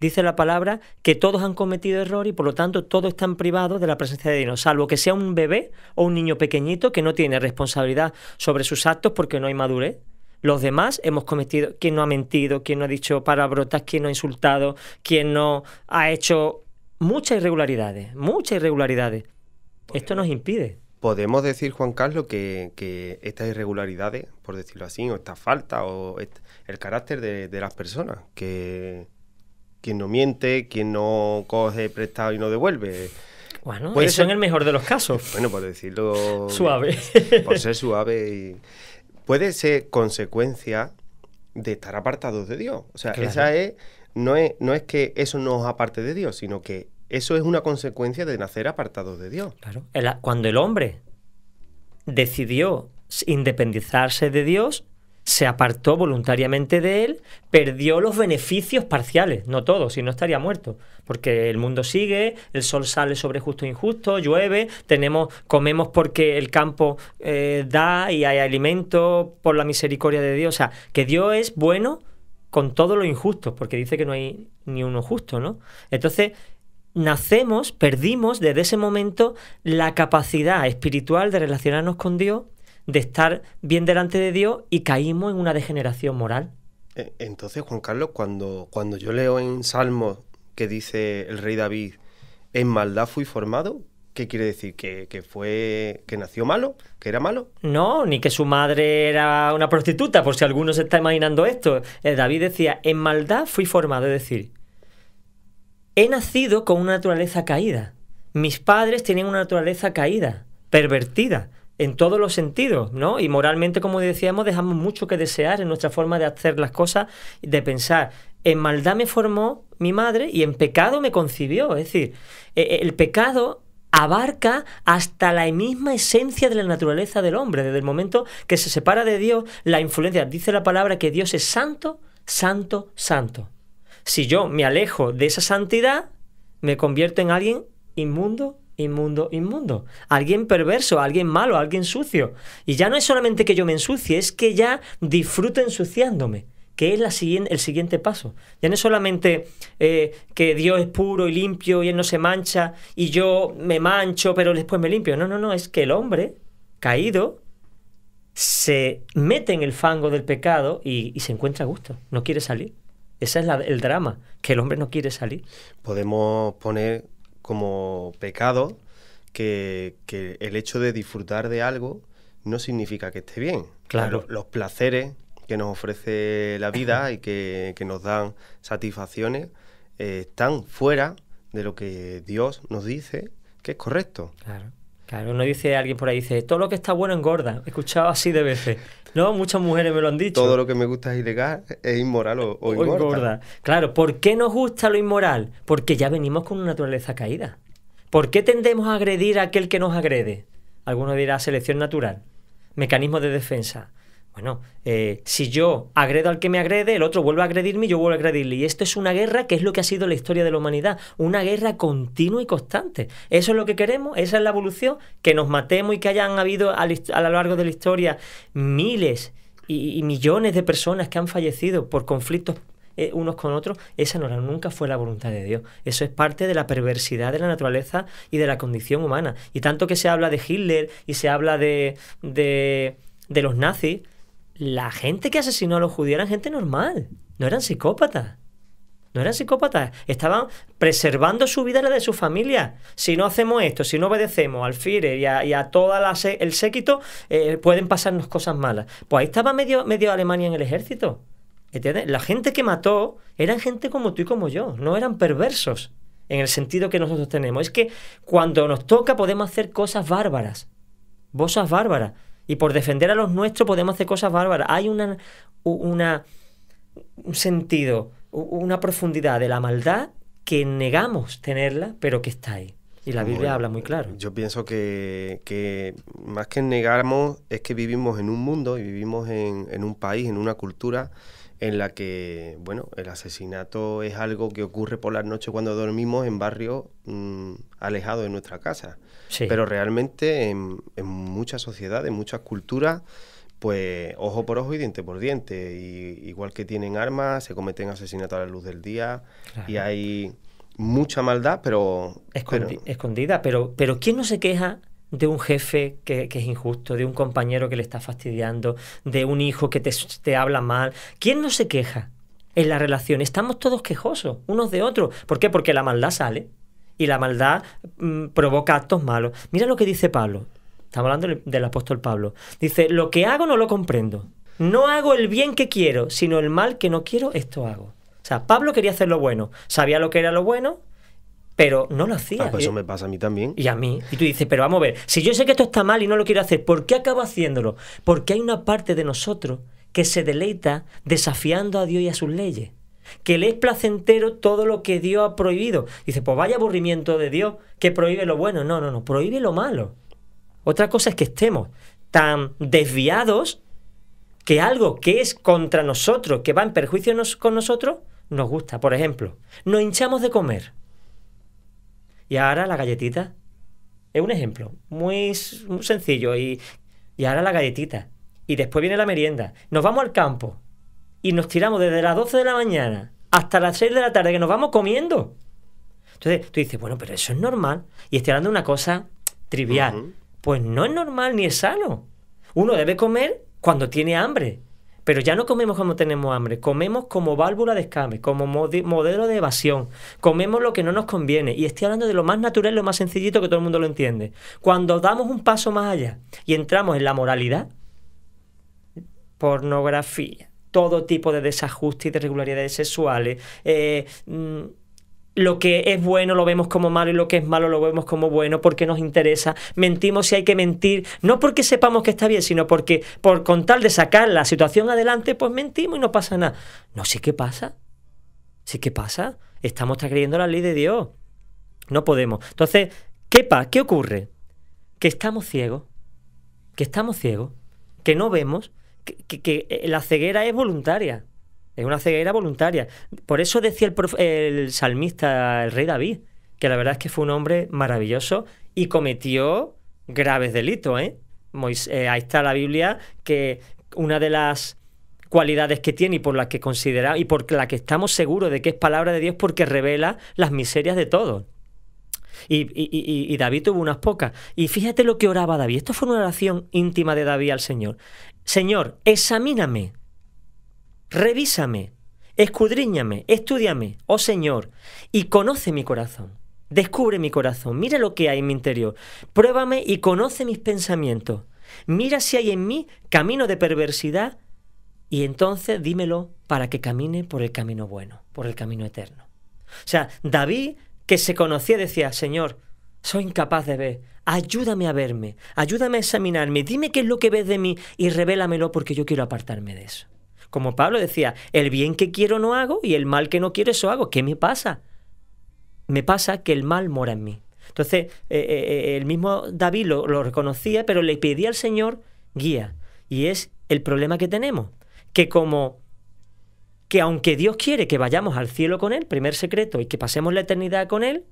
dice la palabra que todos han cometido error y por lo tanto todos están privados de la presencia de Dios, salvo que sea un bebé o un niño pequeñito que no tiene responsabilidad sobre sus actos porque no hay madurez. Los demás hemos cometido, quien no ha mentido, quien no ha dicho palabrotas, quien no ha insultado, quien no ha hecho muchas irregularidades, muchas irregularidades. Esto nos impide. Podemos decir, Juan Carlos, que, que estas irregularidades, por decirlo así, o esta falta, o el carácter de, de las personas, que quien no miente, quien no coge prestado y no devuelve. Bueno, Puede eso ser... en el mejor de los casos. Bueno, por decirlo... [LAUGHS] suave. Por ser suave y... Puede ser consecuencia de estar apartados de Dios. O sea, Claro. esa es no, es... no es que eso nos aparte de Dios, sino que eso es una consecuencia de nacer apartados de Dios. Claro. El- cuando el hombre decidió independizarse de Dios, se apartó voluntariamente de él, perdió los beneficios parciales, no todos, si no estaría muerto, porque el mundo sigue, el sol sale sobre justo e injusto, llueve, tenemos, comemos porque el campo eh, da y hay alimento por la misericordia de Dios, o sea, que Dios es bueno con todo lo injusto, porque dice que no hay ni uno justo, ¿no? Entonces, nacemos, perdimos desde ese momento la capacidad espiritual de relacionarnos con Dios, de estar bien delante de Dios y caímos en una degeneración moral. Eh, Entonces, Juan Carlos, cuando, cuando yo leo en Salmos que dice el rey David, en maldad fui formado, ¿qué quiere decir? ¿Que, que fue que nació malo? ¿Que era malo? No, ni que su madre era una prostituta, por si alguno se está imaginando esto. Eh, David decía, en maldad fui formado, es decir, he nacido con una naturaleza caída. Mis padres tienen una naturaleza caída, pervertida, en todos los sentidos, ¿no? Y moralmente, como decíamos, dejamos mucho que desear en nuestra forma de hacer las cosas, de pensar. En maldad me formó mi madre y en pecado me concibió. Es decir, eh, el pecado abarca hasta la misma esencia de la naturaleza del hombre. Desde el momento que se separa de Dios, la influencia, dice la palabra que Dios es santo, santo, santo. Si yo me alejo de esa santidad, me convierto en alguien inmundo, inmundo, inmundo. Alguien perverso, alguien malo, alguien sucio. Y ya no es solamente que yo me ensucie, es que ya disfruto ensuciándome que es la el siguiente paso. Ya no es solamente eh, que Dios es puro y limpio y Él no se mancha y yo me mancho pero después me limpio. No, no, no, es que el hombre caído se mete en el fango del pecado y, se encuentra a gusto, no quiere salir. Ese es el drama, que el hombre no quiere salir. Podemos poner como pecado que, que el hecho de disfrutar de algo no significa que esté bien. Claro. Los, los placeres que nos ofrece la vida y que, que nos dan satisfacciones eh, están fuera de lo que Dios nos dice que es correcto. Claro. Claro, no dice alguien por ahí, dice, todo lo que está bueno engorda. He escuchado así de veces. No, muchas mujeres me lo han dicho. Todo lo que me gusta es ilegal, es inmoral o, o O engorda. engorda. Claro, ¿por qué nos gusta lo inmoral? Porque ya venimos con una naturaleza caída. ¿Por qué tendemos a agredir a aquel que nos agrede? Alguno dirá selección natural, mecanismo de defensa. Bueno, eh, si yo agredo al que me agrede, el otro vuelve a agredirme y yo vuelvo a agredirle. Y esto es una guerra que es lo que ha sido la historia de la humanidad. Una guerra continua y constante. Eso es lo que queremos, esa es la evolución, que nos matemos y que hayan habido a, lo largo de la historia miles y, millones de personas que han fallecido por conflictos eh, unos con otros, esa no nunca fue la voluntad de Dios. Eso es parte de la perversidad de la naturaleza y de la condición humana. Y tanto que se habla de Hitler y se habla de, de, de los nazis, la gente que asesinó a los judíos eran gente normal, no eran psicópatas. No eran psicópatas, estaban preservando su vida y la de su familia. Si no hacemos esto, si no obedecemos al Führer y a, y a todo el séquito, eh, pueden pasarnos cosas malas. Pues ahí estaba medio, medio Alemania en el ejército. La gente que mató eran gente como tú y como yo, no eran perversos en el sentido que nosotros tenemos. Es que cuando nos toca podemos hacer cosas bárbaras, cosas bárbaras. Y por defender a los nuestros podemos hacer cosas bárbaras. Hay una, una, un sentido, una profundidad de la maldad que negamos tenerla, pero que está ahí. Y la Biblia Bueno, habla muy claro. Yo pienso que, que más que negamos es que vivimos en un mundo y vivimos en, en un país, en una cultura en la que, bueno, el asesinato es algo que ocurre por las noches cuando dormimos en barrios mm, alejados de nuestra casa. Sí. Pero realmente en, en muchas sociedades, en muchas culturas, pues ojo por ojo y diente por diente. Y, igual que tienen armas, se cometen asesinatos a la luz del día y hay mucha maldad, pero... Escondi- pero- escondida, pero, pero ¿quién no se queja de un jefe que, que es injusto, de un compañero que le está fastidiando, de un hijo que te, te habla mal. ¿Quién no se queja en la relación? Estamos todos quejosos unos de otros. ¿Por qué? Porque la maldad sale y la maldad mm, provoca actos malos. Mira lo que dice Pablo. Estamos hablando del, del apóstol Pablo. Dice, lo que hago no lo comprendo. No hago el bien que quiero, sino el mal que no quiero, esto hago. O sea, Pablo quería hacer lo bueno, sabía lo que era lo bueno, pero no lo hacía. Ah, pues eso Y- me pasa a mí también. y a mí. Y tú dices, pero vamos a ver, si yo sé que esto está mal y no lo quiero hacer, ¿por qué acabo haciéndolo? Porque hay una parte de nosotros que se deleita desafiando a Dios y a sus leyes. Que le es placentero todo lo que Dios ha prohibido. Dice, pues vaya aburrimiento de Dios que prohíbe lo bueno. No, no, no, prohíbe lo malo. Otra cosa es que estemos tan desviados que algo que es contra nosotros, que va en perjuicio nos- con nosotros, nos gusta. Por ejemplo, nos hinchamos de comer. Y ahora la galletita. Es un ejemplo muy, sencillo. Y, y ahora la galletita. Y después viene la merienda. Nos vamos al campo. Y nos tiramos desde las 12 de la mañana hasta las 6 de la tarde que nos vamos comiendo. Entonces tú dices, bueno, pero eso es normal. Y estoy hablando de una cosa trivial. Pues no es normal ni es sano. Uno debe comer cuando tiene hambre. Pero ya no comemos cuando tenemos hambre, comemos como válvula de escape, como modelo de evasión, comemos lo que no nos conviene. Y estoy hablando de lo más natural, lo más sencillito que todo el mundo lo entiende. Cuando damos un paso más allá y entramos en la moralidad, pornografía, todo tipo de desajustes y de irregularidades sexuales, eh, mm, lo que es bueno lo vemos como malo y lo que es malo lo vemos como bueno porque nos interesa. Mentimos si hay que mentir, no porque sepamos que está bien, sino porque por con tal de sacar la situación adelante, pues mentimos y no pasa nada. No, sí que pasa. Sí que pasa. Estamos transgrediendo la ley de Dios. No podemos. Entonces, ¿qué pasa? ¿Qué ocurre? Que estamos ciegos. Que estamos ciegos. Que no vemos. Que, que- eh, la ceguera es voluntaria. Es una ceguera voluntaria. Por eso decía el, salmista, el rey David, que la verdad es que fue un hombre maravilloso y cometió graves delitos. ¿eh? Eh, ahí está la Biblia que una de las cualidades que tiene y por la que considera y por la que estamos seguros de que es palabra de Dios porque revela las miserias de todos. Y David tuvo unas pocas. Y fíjate lo que oraba David. Esto fue una oración íntima de David al Señor. Señor, examíname, revísame, escudriñame, estudiame, oh Señor, y conoce mi corazón. Descubre mi corazón, mira lo que hay en mi interior. Pruébame y conoce mis pensamientos. Mira si hay en mí camino de perversidad y entonces dímelo para que camine por el camino bueno, por el camino eterno. O sea, David, que se conocía, decía, Señor, soy incapaz de ver, ayúdame a verme, ayúdame a examinarme, dime qué es lo que ves de mí y revélamelo porque yo quiero apartarme de eso. Como Pablo decía, el bien que quiero no hago y el mal que no quiero eso hago. ¿Qué me pasa? Me pasa que el mal mora en mí. Entonces, eh, eh, el mismo David lo, lo reconocía, pero le pedía al Señor guía. Y es el problema que tenemos, que como que aunque Dios quiere que vayamos al cielo con Él, primer secreto, y que pasemos la eternidad con Él,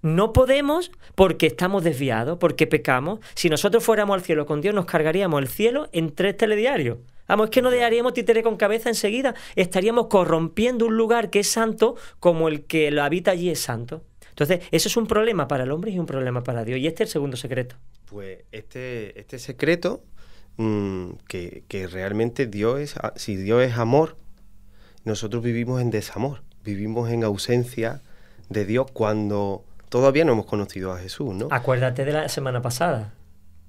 no podemos porque estamos desviados, porque pecamos. Si nosotros fuéramos al cielo con Dios, nos cargaríamos el cielo en tres telediarios. Vamos, es que no dejaríamos títere con cabeza enseguida. Estaríamos corrompiendo un lugar que es santo como el que lo habita allí es santo. Entonces, eso es un problema para el hombre y un problema para Dios. Y este es el segundo secreto. Pues este, este secreto, mm, que, que realmente Dios es, si Dios es amor, nosotros vivimos en desamor, vivimos en ausencia de Dios cuando todavía no hemos conocido a Jesús, ¿no? Acuérdate de la semana pasada.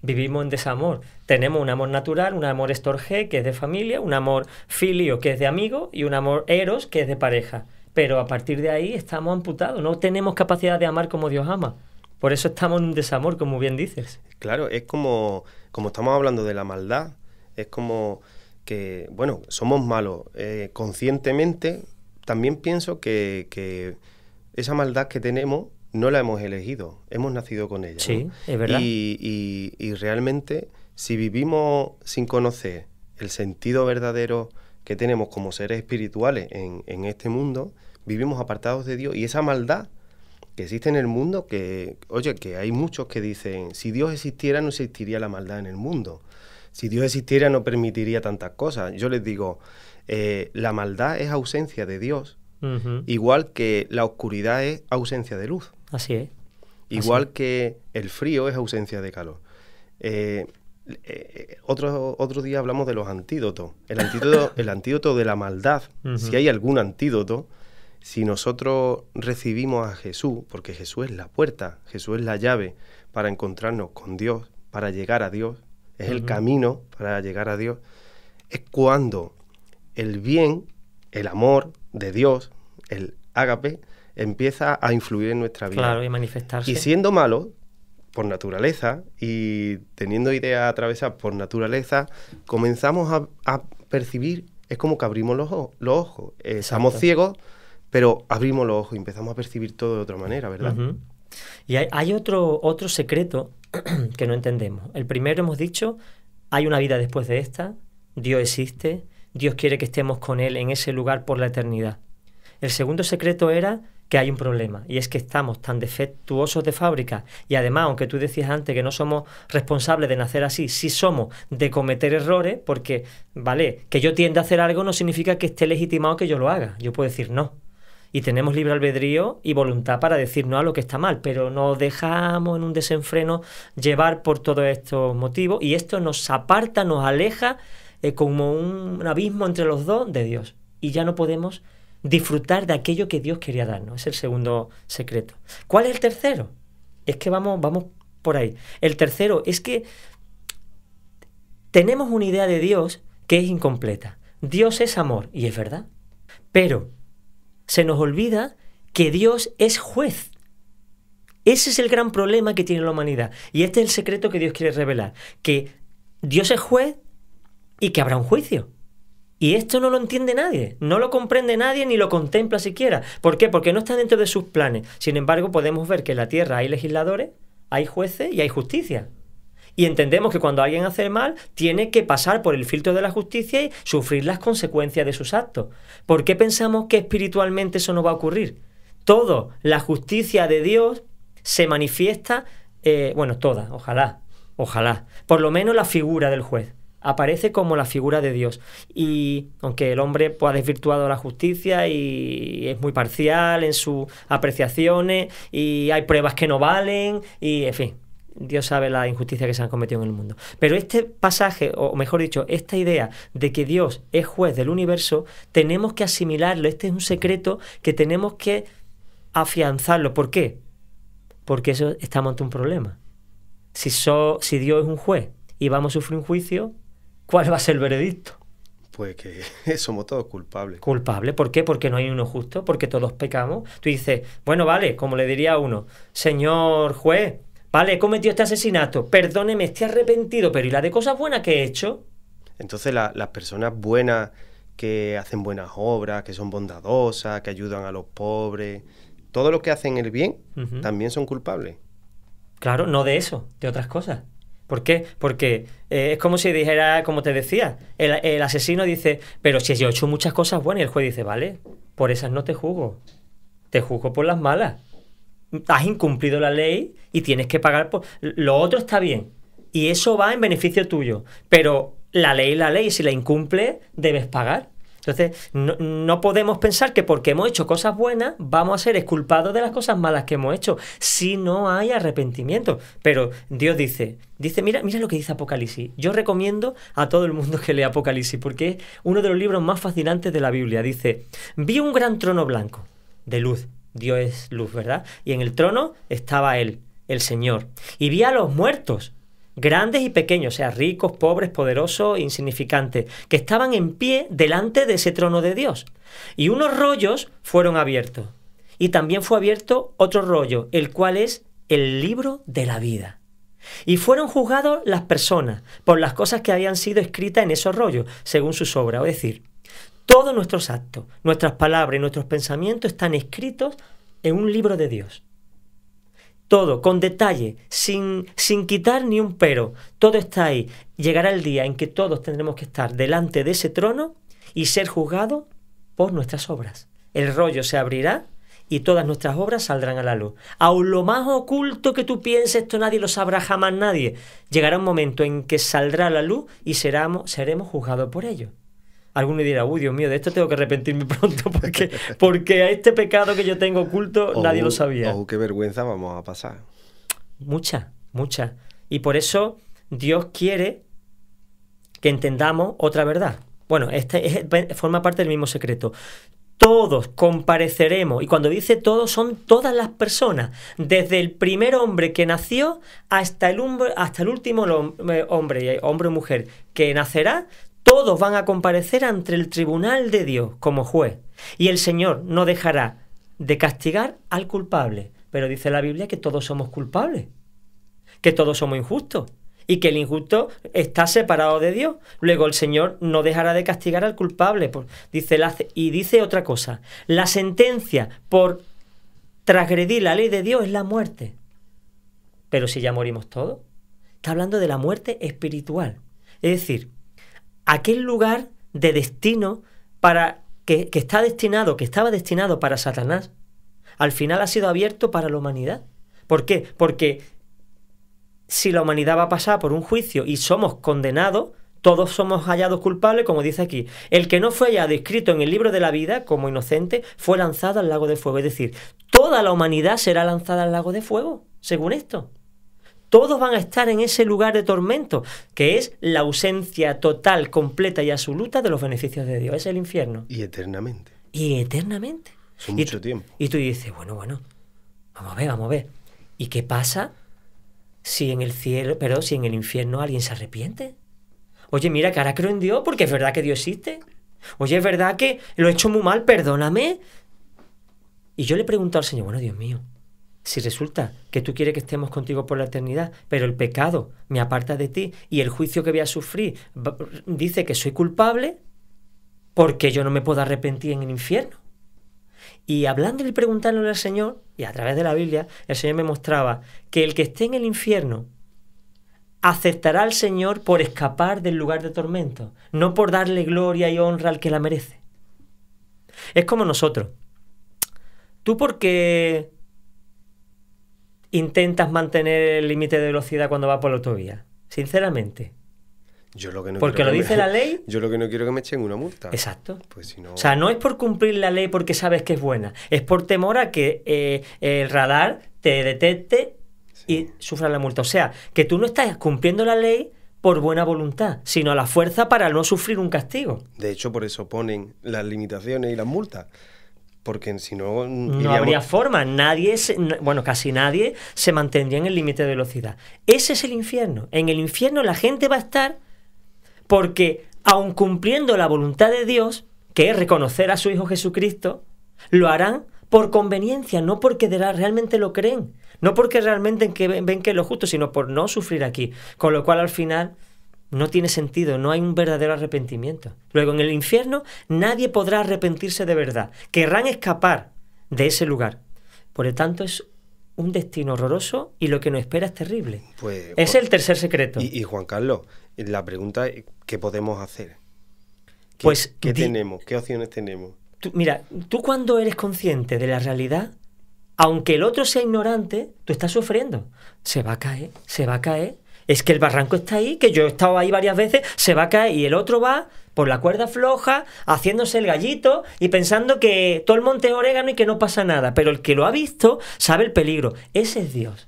Vivimos en desamor. Tenemos un amor natural, un amor estorge, que es de familia, un amor filio, que es de amigo, y un amor eros, que es de pareja. Pero a partir de ahí estamos amputados. No tenemos capacidad de amar como Dios ama. Por eso estamos en un desamor, como bien dices. Claro, es como, como estamos hablando de la maldad, es como que, bueno, somos malos eh, conscientemente, también pienso que, que esa maldad que tenemos no la hemos elegido, hemos nacido con ella. Sí, ¿no? es verdad. Y, y- y realmente, si vivimos sin conocer el sentido verdadero que tenemos como seres espirituales en, en este mundo, vivimos apartados de Dios y esa maldad que existe en el mundo, que, oye, que hay muchos que dicen, si Dios existiera no existiría la maldad en el mundo. Si Dios existiera no permitiría tantas cosas. Yo les digo, eh, la maldad es ausencia de Dios, igual que la oscuridad es ausencia de luz. Así es. igual que el frío es ausencia de calor. Eh, eh, otro, otro día hablamos de los antídotos. El antídoto, [LAUGHS] el antídoto de la maldad, si hay algún antídoto, si nosotros recibimos a Jesús, porque Jesús es la puerta, Jesús es la llave para encontrarnos con Dios, para llegar a Dios, es el camino para llegar a Dios, es cuando el bien, el amor de Dios, el ágape, empieza a influir en nuestra vida. Claro, y manifestarse. Y siendo malo, por naturaleza, y teniendo ideas atravesadas por naturaleza, comenzamos a, percibir, es como que abrimos los, ojos. Eh, estamos ciegos, pero abrimos los ojos y empezamos a percibir todo de otra manera, ¿verdad? Y hay, otro, otro secreto [CLEARS THROAT] que no entendemos. El primero hemos dicho, hay una vida después de esta, Dios existe, Dios quiere que estemos con Él en ese lugar por la eternidad. El segundo secreto era que hay un problema y es que estamos tan defectuosos de fábrica y además, aunque tú decías antes que no somos responsables de nacer así, sí somos de cometer errores porque, vale, que yo tienda a hacer algo no significa que esté legitimado que yo lo haga. Yo puedo decir no y tenemos libre albedrío y voluntad para decir no a lo que está mal, pero nos dejamos en un desenfreno llevar por todos estos motivos y esto nos aparta, nos aleja eh, como un, abismo entre los dos de Dios y ya no podemos disfrutar de aquello que Dios quería darnos. Es el segundo secreto. ¿Cuál es el tercero? Es que vamos, vamos por ahí. El tercero es que tenemos una idea de Dios que es incompleta. Dios es amor, y es verdad. Pero se nos olvida que Dios es juez. Ese es el gran problema que tiene la humanidad. Y este es el secreto que Dios quiere revelar. Que Dios es juez y que habrá un juicio. Y esto no lo entiende nadie, no lo comprende nadie ni lo contempla siquiera. ¿Por qué? Porque no está dentro de sus planes. Sin embargo, podemos ver que en la tierra hay legisladores, hay jueces y hay justicia. Y entendemos que cuando alguien hace mal, tiene que pasar por el filtro de la justicia y sufrir las consecuencias de sus actos. ¿Por qué pensamos que espiritualmente eso no va a ocurrir? Todo, la justicia de Dios se manifiesta, eh, bueno, toda, ojalá, ojalá. Por lo menos la figura del juez aparece como la figura de Dios. Y aunque el hombre pues, ha desvirtuado la justicia y es muy parcial en sus apreciaciones y hay pruebas que no valen y, en fin, Dios sabe la injusticia que se han cometido en el mundo. Pero este pasaje, o mejor dicho, esta idea de que Dios es juez del universo, tenemos que asimilarlo. Este es un secreto que tenemos que afianzarlo. ¿Por qué? Porque eso estamos ante un problema. Si, si Dios es un juez y vamos a sufrir un juicio, ¿cuál va a ser el veredicto? Pues que [LAUGHS] somos todos culpables. ¿Culpables? ¿Por qué? Porque no hay uno justo, porque todos pecamos. Tú dices, bueno, vale, como le diría a uno, señor juez, Vale, he cometido este asesinato, perdóneme, estoy arrepentido, pero ¿y la de cosas buenas que he hecho? Entonces las personas buenas que hacen buenas obras, que son bondadosas, que ayudan a los pobres, todo lo que hacen el bien, también son culpables. Claro, no de eso, de otras cosas. ¿Por qué? Porque eh, es como si dijera, como te decía, el, asesino dice, pero si yo he hecho muchas cosas buenas, y el juez dice, vale, por esas no te juzgo, te juzgo por las malas has incumplido la ley y tienes que pagar por... Lo otro está bien. Y eso va en beneficio tuyo. Pero la ley la ley. Si la incumple, debes pagar. Entonces, no, podemos pensar que porque hemos hecho cosas buenas, vamos a ser exculpados de las cosas malas que hemos hecho, si no hay arrepentimiento. Pero Dios dice, dice, mira, mira lo que dice Apocalipsis. Yo recomiendo a todo el mundo que lea Apocalipsis, porque es uno de los libros más fascinantes de la Biblia. Dice, vi un gran trono blanco, de luz, Dios es luz, ¿verdad? Y en el trono estaba Él, el Señor. Y vi a los muertos, grandes y pequeños, sea, ricos, pobres, poderosos, insignificantes, que estaban en pie delante de ese trono de Dios. Y unos rollos fueron abiertos. Y también fue abierto otro rollo, el cual es el libro de la vida. Y fueron juzgados las personas por las cosas que habían sido escritas en esos rollos, según sus obras. Es decir, todos nuestros actos, nuestras palabras y nuestros pensamientos están escritos en un libro de Dios. Todo, con detalle, sin, sin quitar ni un pero. Todo está ahí. Llegará el día en que todos tendremos que estar delante de ese trono y ser juzgados por nuestras obras. El rollo se abrirá y todas nuestras obras saldrán a la luz. Aun lo más oculto que tú pienses, esto nadie lo sabrá jamás nadie. Llegará un momento en que saldrá a la luz y seremos, seremos juzgados por ello alguno dirá, uy, Dios mío, de esto tengo que arrepentirme [LAUGHS] pronto porque, porque a este pecado que yo tengo oculto nadie lo sabía. Oh, qué vergüenza vamos a pasar. muchas, muchas. Y por eso Dios quiere que entendamos otra verdad. Bueno, este es- forma parte del mismo secreto. Todos compareceremos, y cuando dice todos, son todas las personas, desde el primer hombre que nació hasta el, hasta el último eh, hombre, hombre o mujer que nacerá, todos van a comparecer ante el tribunal de Dios como juez. Y el Señor no dejará de castigar al culpable. Pero dice la Biblia que todos somos culpables que todos somos injustos y que el injusto está separado de Dios. Luego el Señor no dejará de castigar al culpable. dice y dice otra cosa, la sentencia por transgredir la ley de Dios es la muerte. Pero si ya morimos todos, está hablando de la muerte espiritual. Es decir, aquel lugar de destino para que, está destinado, que estaba destinado para Satanás, al final ha sido abierto para la humanidad. ¿Por qué? Porque si la humanidad va a pasar por un juicio y somos condenados, todos somos hallados culpables, como dice aquí. El que no fue hallado escrito en el libro de la vida como inocente fue lanzado al lago de fuego. Es decir, toda la humanidad será lanzada al lago de fuego, según esto. Todos van a estar en ese lugar de tormento, que es la ausencia total, completa y absoluta de los beneficios de Dios. Es el infierno. Y eternamente. Y eternamente. Son Y mucho tú- tiempo. Y tú dices, bueno, bueno, vamos a ver, vamos a ver. ¿Y qué pasa si en el cielo, pero si en el infierno alguien se arrepiente? Oye, mira, que ahora creo en Dios porque es verdad que Dios existe. Oye, es verdad que lo he hecho muy mal, perdóname. Y yo le pregunto al Señor, bueno, Dios mío, si resulta que tú quieres que estemos contigo por la eternidad, pero el pecado me aparta de ti y el juicio que voy a sufrir dice que soy culpable, ¿por qué yo no me puedo arrepentir en el infierno? Y hablando y preguntándole al Señor, y a través de la Biblia, el Señor me mostraba que el que esté en el infierno aceptará al Señor por escapar del lugar de tormento, no por darle gloria y honra al que la merece. Es como nosotros. Tú porque intentas mantener el límite de velocidad cuando vas por la autovía, sinceramente. Yo lo que no Porque lo dice me- la ley. [LAUGHS] Yo lo que no quiero es que me echen una multa. Exacto. Pues si no. O sea, no es por cumplir la ley porque sabes que es buena, es por temor a que eh, el radar te detecte y sufra la multa. O sea, que tú no estás cumpliendo la ley por buena voluntad, sino a la fuerza para no sufrir un castigo. De hecho, por eso ponen las limitaciones y las multas. Porque si no. No habría forma, nadie, se- bueno, casi nadie se mantendría en el límite de velocidad. Ese es el infierno. En el infierno la gente va a estar porque, aun cumpliendo la voluntad de Dios, que es reconocer a su Hijo Jesucristo, lo harán por conveniencia, no porque de la- realmente lo creen, no porque realmente que ven que es lo justo, sino por no sufrir aquí. Con lo cual al final no tiene sentido, no hay un verdadero arrepentimiento. Luego en el infierno nadie podrá arrepentirse de verdad. Querrán escapar de ese lugar. Por lo tanto es un destino horroroso y lo que nos espera es terrible. Pues, Es Juan- el tercer secreto. Y, y Juan Carlos, la pregunta es: ¿qué podemos hacer? ¿Qué, Pues, ¿Qué di- tenemos? ¿Qué opciones tenemos? Tú- mira, tú cuando eres consciente de la realidad, aunque el otro sea ignorante, tú estás sufriendo. Se va a caer, se va a caer. Es que el barranco está ahí, que yo he estado ahí varias veces, se va a caer y el otro va por la cuerda floja, haciéndose el gallito y pensando que todo el monte es orégano y que no pasa nada. Pero el que lo ha visto sabe el peligro. Ese es Dios.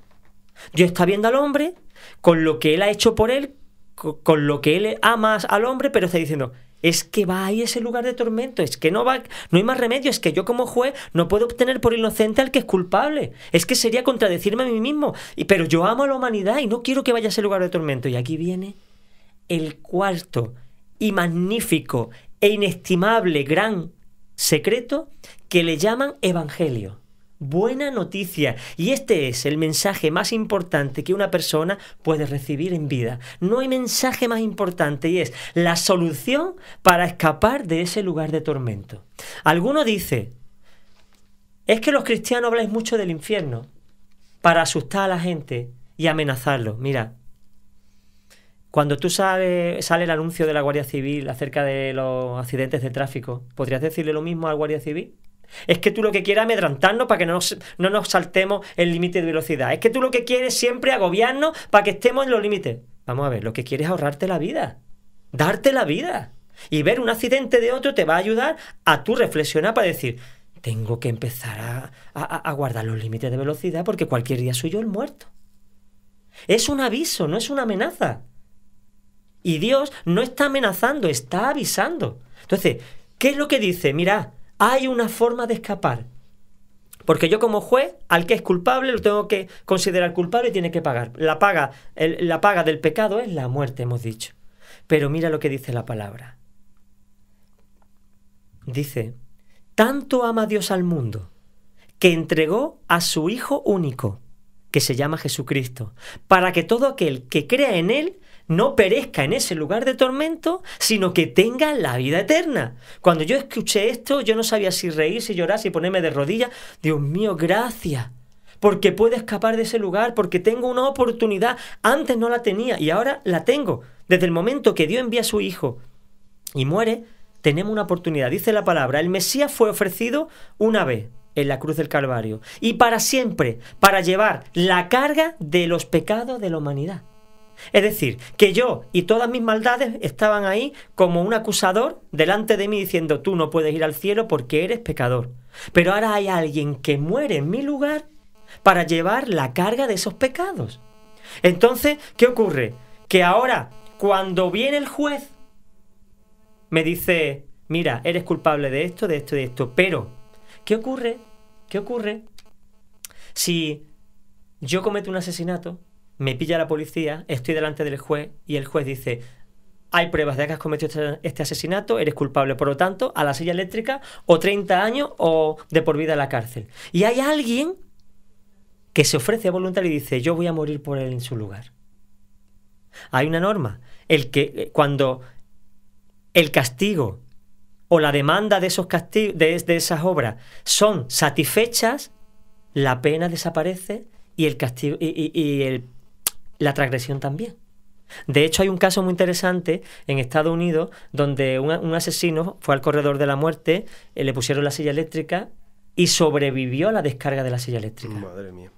Dios está viendo al hombre con lo que él ha hecho por él, co- con lo que él ama al hombre, pero está diciendo, es que va ahí ese lugar de tormento, es que no va, no hay más remedio, es que yo como juez no puedo obtener por inocente al que es culpable. Es que sería contradecirme a mí mismo. Y, pero yo amo a la humanidad y no quiero que vaya a ese lugar de tormento. Y aquí viene el cuarto y magnífico e inestimable gran secreto que le llaman evangelio. Buena noticia. Y este es el mensaje más importante que una persona puede recibir en vida. No hay mensaje más importante y es la solución para escapar de ese lugar de tormento. Alguno dice, es que los cristianos habláis mucho del infierno para asustar a la gente y amenazarlos. Mira, cuando tú sale, sale el anuncio de la Guardia Civil acerca de los accidentes de tráfico, ¿podrías decirle lo mismo a la Guardia Civil? Es que tú lo que quieres es amedrantarnos para que no nos, no nos saltemos el límite de velocidad. Es que tú lo que quieres siempre agobiarnos para que estemos en los límites. Vamos a ver, lo que quieres es ahorrarte la vida. Darte la vida. Y ver un accidente de otro te va a ayudar a tú reflexionar para decir, tengo que empezar a, a- a guardar los límites de velocidad porque cualquier día soy yo el muerto. Es un aviso, no es una amenaza. Y Dios no está amenazando, está avisando. Entonces, ¿qué es lo que dice? Mira, hay una forma de escapar. Porque yo como juez, al que es culpable, lo tengo que considerar culpable y tiene que pagar. La paga, la paga del pecado es la muerte, hemos dicho. Pero mira lo que dice la palabra. Dice, tanto ama Dios al mundo, que entregó a su Hijo único, que se llama Jesucristo, para que todo aquel que crea en Él no perezca en ese lugar de tormento, sino que tenga la vida eterna. Cuando yo escuché esto, yo no sabía si reír, si llorar, si ponerme de rodillas. Dios mío, gracias. Porque puedo escapar de ese lugar, porque tengo una oportunidad. Antes no la tenía y ahora la tengo. Desde el momento que Dios envía a su Hijo y muere, tenemos una oportunidad. Dice la palabra, el Mesías fue ofrecido una vez en la cruz del Calvario y para siempre, para llevar la carga de los pecados de la humanidad. Es decir, que yo y todas mis maldades estaban ahí como un acusador delante de mí diciendo tú no puedes ir al cielo porque eres pecador. Pero ahora hay alguien que muere en mi lugar para llevar la carga de esos pecados. Entonces, ¿qué ocurre? Que ahora, cuando viene el juez, me dice, mira, eres culpable de esto, de esto, de esto. Pero, ¿qué ocurre? ¿Qué ocurre si yo cometo un asesinato me pilla la policía, estoy delante del juez y el juez dice, hay pruebas de que has cometido este, este, asesinato, eres culpable, por lo tanto, a la silla eléctrica o 30 años o de por vida a la cárcel. Y hay alguien que se ofrece a voluntario y dice, yo voy a morir por él en su lugar. Hay una norma, el que eh, cuando el castigo o la demanda de esos castigos, de, de esas obras son satisfechas, la pena desaparece y el castigo y, y el la transgresión también. De hecho, hay un caso muy interesante en Estados Unidos donde un, asesino fue al corredor de la muerte, eh, le pusieron la silla eléctrica y sobrevivió a la descarga de la silla eléctrica. Madre mía.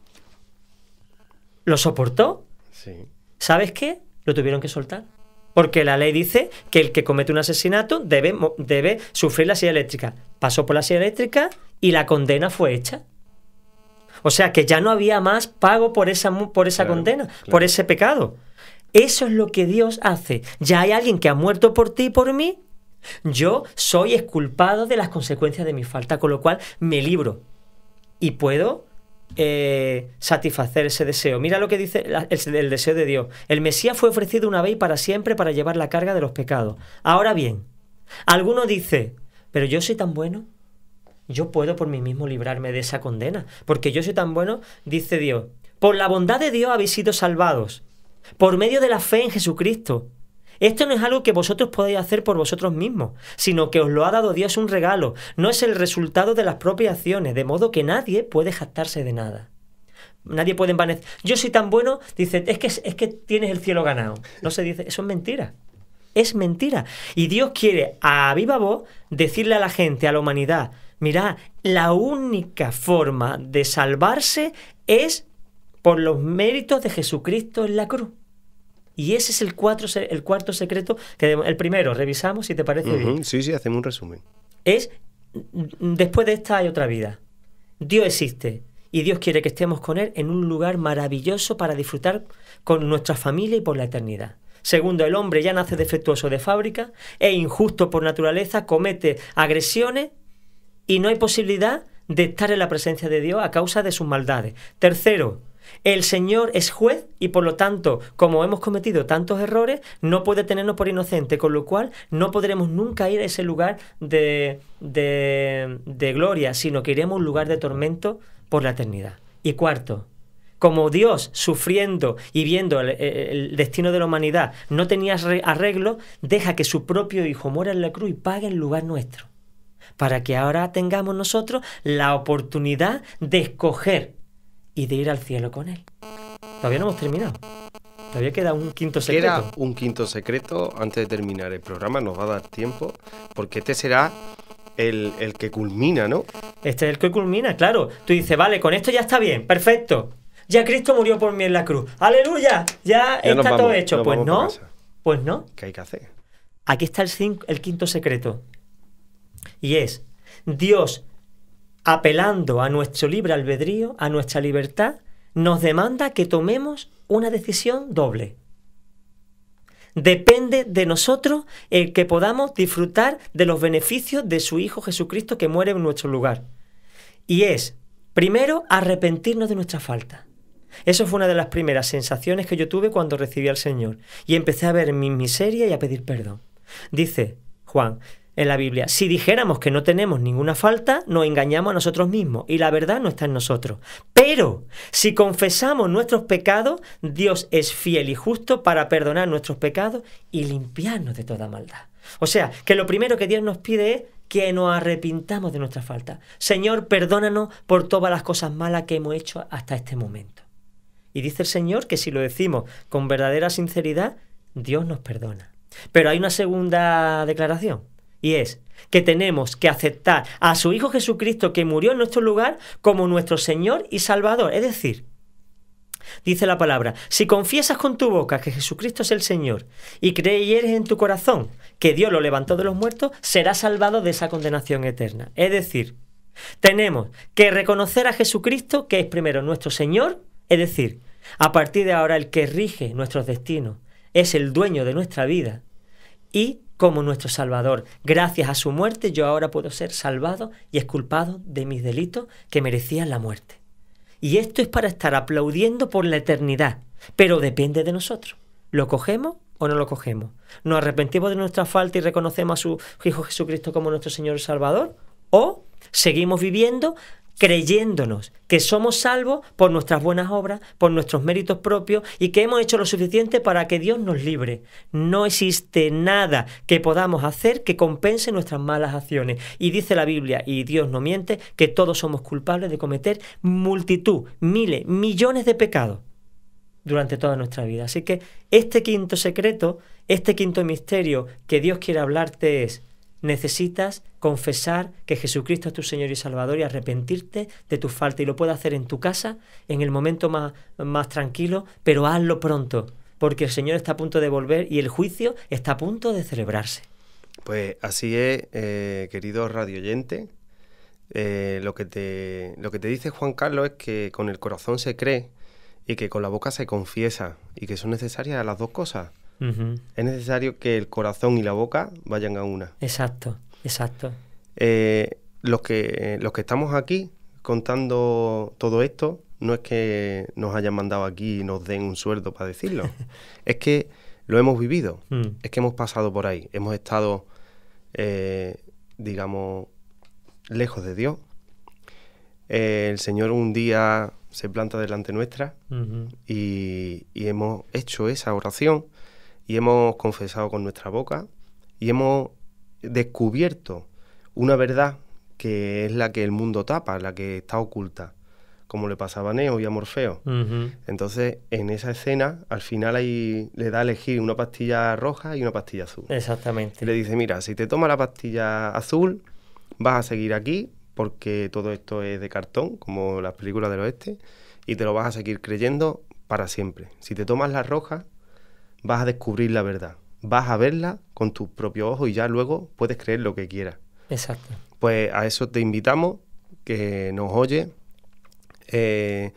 ¿Lo soportó? Sí. ¿Sabes qué? Lo tuvieron que soltar. Porque la ley dice que el que comete un asesinato debe, debe sufrir la silla eléctrica. Pasó por la silla eléctrica y la condena fue hecha. O sea que ya no había más pago por esa, por esa condena, por ese pecado. Eso es lo que Dios hace. Ya hay alguien que ha muerto por ti y por mí. Yo soy exculpado de las consecuencias de mi falta, con lo cual me libro y puedo eh, satisfacer ese deseo. Mira lo que dice el, el, deseo de Dios. El Mesías fue ofrecido una vez y para siempre para llevar la carga de los pecados. Ahora bien, alguno dice, pero yo soy tan bueno, yo puedo por mí mismo librarme de esa condena, porque yo soy tan bueno, dice Dios. Por la bondad de Dios habéis sido salvados, por medio de la fe en Jesucristo. Esto no es algo que vosotros podáis hacer por vosotros mismos, sino que os lo ha dado Dios un regalo, no es el resultado de las propias acciones, de modo que nadie puede jactarse de nada. Nadie puede envanecer. Yo soy tan bueno, dice, es que, es que tienes el cielo ganado. No se dice, eso es mentira. Es mentira. Y Dios quiere a viva voz decirle a la gente, a la humanidad, Mira, la única forma de salvarse es por los méritos de Jesucristo en la cruz. Y ese es el, el cuarto secreto que el primero revisamos si te parece bien. Sí, sí, hacemos un resumen. Es después de esta hay otra vida. Dios existe y Dios quiere que estemos con Él en un lugar maravilloso para disfrutar con nuestra familia y por la eternidad. Segundo, el hombre ya nace defectuoso de fábrica, es injusto por naturaleza, comete agresiones y no hay posibilidad de estar en la presencia de Dios a causa de sus maldades. Tercero, el Señor es juez y por lo tanto, como hemos cometido tantos errores, no puede tenernos por inocente, con lo cual no podremos nunca ir a ese lugar de, de, gloria, sino que iremos a un lugar de tormento por la eternidad. Y cuarto, como Dios, sufriendo y viendo el, el, destino de la humanidad, no tenía arreglo, deja que su propio Hijo muera en la cruz y pague el lugar nuestro para que ahora tengamos nosotros la oportunidad de escoger y de ir al cielo con Él. Todavía no hemos terminado. Todavía queda un quinto secreto. Queda un quinto secreto antes de terminar el programa, nos va a dar tiempo, porque este será el, que culmina, ¿no? Este es el que culmina, claro. Tú dices, vale, con esto ya está bien, perfecto. Ya Cristo murió por mí en la cruz. Aleluya, ya, está todo hecho. Pues no, pues no. ¿Qué hay que hacer? Aquí está el, el quinto secreto. Y es Dios apelando a nuestro libre albedrío, a nuestra libertad, nos demanda que tomemos una decisión doble. Depende de nosotros el que podamos disfrutar de los beneficios de su Hijo Jesucristo que muere en nuestro lugar. Y es, primero, arrepentirnos de nuestra falta. Eso fue una de las primeras sensaciones que yo tuve cuando recibí al Señor. Y empecé a ver mi miseria y a pedir perdón. Dice Juan, en la Biblia. Si dijéramos que no tenemos ninguna falta, nos engañamos a nosotros mismos y la verdad no está en nosotros. Pero si confesamos nuestros pecados, Dios es fiel y justo para perdonar nuestros pecados y limpiarnos de toda maldad. O sea, que lo primero que Dios nos pide es que nos arrepintamos de nuestra falta. Señor, perdónanos por todas las cosas malas que hemos hecho hasta este momento. Y dice el Señor que si lo decimos con verdadera sinceridad, Dios nos perdona. Pero hay una segunda declaración y es que tenemos que aceptar a su Hijo Jesucristo que murió en nuestro lugar como nuestro Señor y Salvador. Es decir, dice la palabra, si confiesas con tu boca que Jesucristo es el Señor y creyeres en tu corazón que Dios lo levantó de los muertos, serás salvado de esa condenación eterna. Es decir, tenemos que reconocer a Jesucristo que es primero nuestro Señor, es decir, a partir de ahora el que rige nuestros destinos, es el dueño de nuestra vida y como nuestro Salvador. Gracias a su muerte yo ahora puedo ser salvado y exculpado de mis delitos que merecían la muerte. Y esto es para estar aplaudiendo por la eternidad, pero depende de nosotros. ¿Lo cogemos o no lo cogemos? ¿Nos arrepentimos de nuestra falta y reconocemos a su Hijo Jesucristo como nuestro Señor Salvador? ¿O seguimos viviendo creyéndonos que somos salvos por nuestras buenas obras, por nuestros méritos propios y que hemos hecho lo suficiente para que Dios nos libre. No existe nada que podamos hacer que compense nuestras malas acciones. Y dice la Biblia, y Dios no miente, que todos somos culpables de cometer multitud, miles, millones de pecados durante toda nuestra vida. Así que este quinto secreto, este quinto misterio que Dios quiere hablarte es, necesitas confesar que Jesucristo es tu Señor y Salvador y arrepentirte de tu falta. Y lo puedes hacer en tu casa, en el momento más, más tranquilo, pero hazlo pronto, porque el Señor está a punto de volver y el juicio está a punto de celebrarse. Pues así es, eh, querido radio oyente. Eh, lo, que te, lo que te dice Juan Carlos es que con el corazón se cree y que con la boca se confiesa y que son necesarias las dos cosas. Es necesario que el corazón y la boca vayan a una. Exacto, exacto. Eh, los, que, los que estamos aquí contando todo esto, no es que nos hayan mandado aquí y nos den un sueldo para decirlo, [LAUGHS] es que lo hemos vivido, mm. es que hemos pasado por ahí, hemos estado, eh, digamos, lejos de Dios. Eh, el Señor un día se planta delante nuestra y, y, hemos hecho esa oración y hemos confesado con nuestra boca y hemos descubierto una verdad que es la que el mundo tapa, la que está oculta, como le pasaba a Neo y a Morfeo. Entonces, en esa escena, al final ahí le da a elegir una pastilla roja y una pastilla azul. Exactamente. le dice, mira, si te toma la pastilla azul, vas a seguir aquí, porque todo esto es de cartón, como las películas del oeste, y te lo vas a seguir creyendo para siempre. Si te tomas la roja, vas a descubrir la verdad. Vas a verla con tus propios ojos y ya luego puedes creer lo que quieras. Exacto. Pues a eso te invitamos, que nos oye. Eh,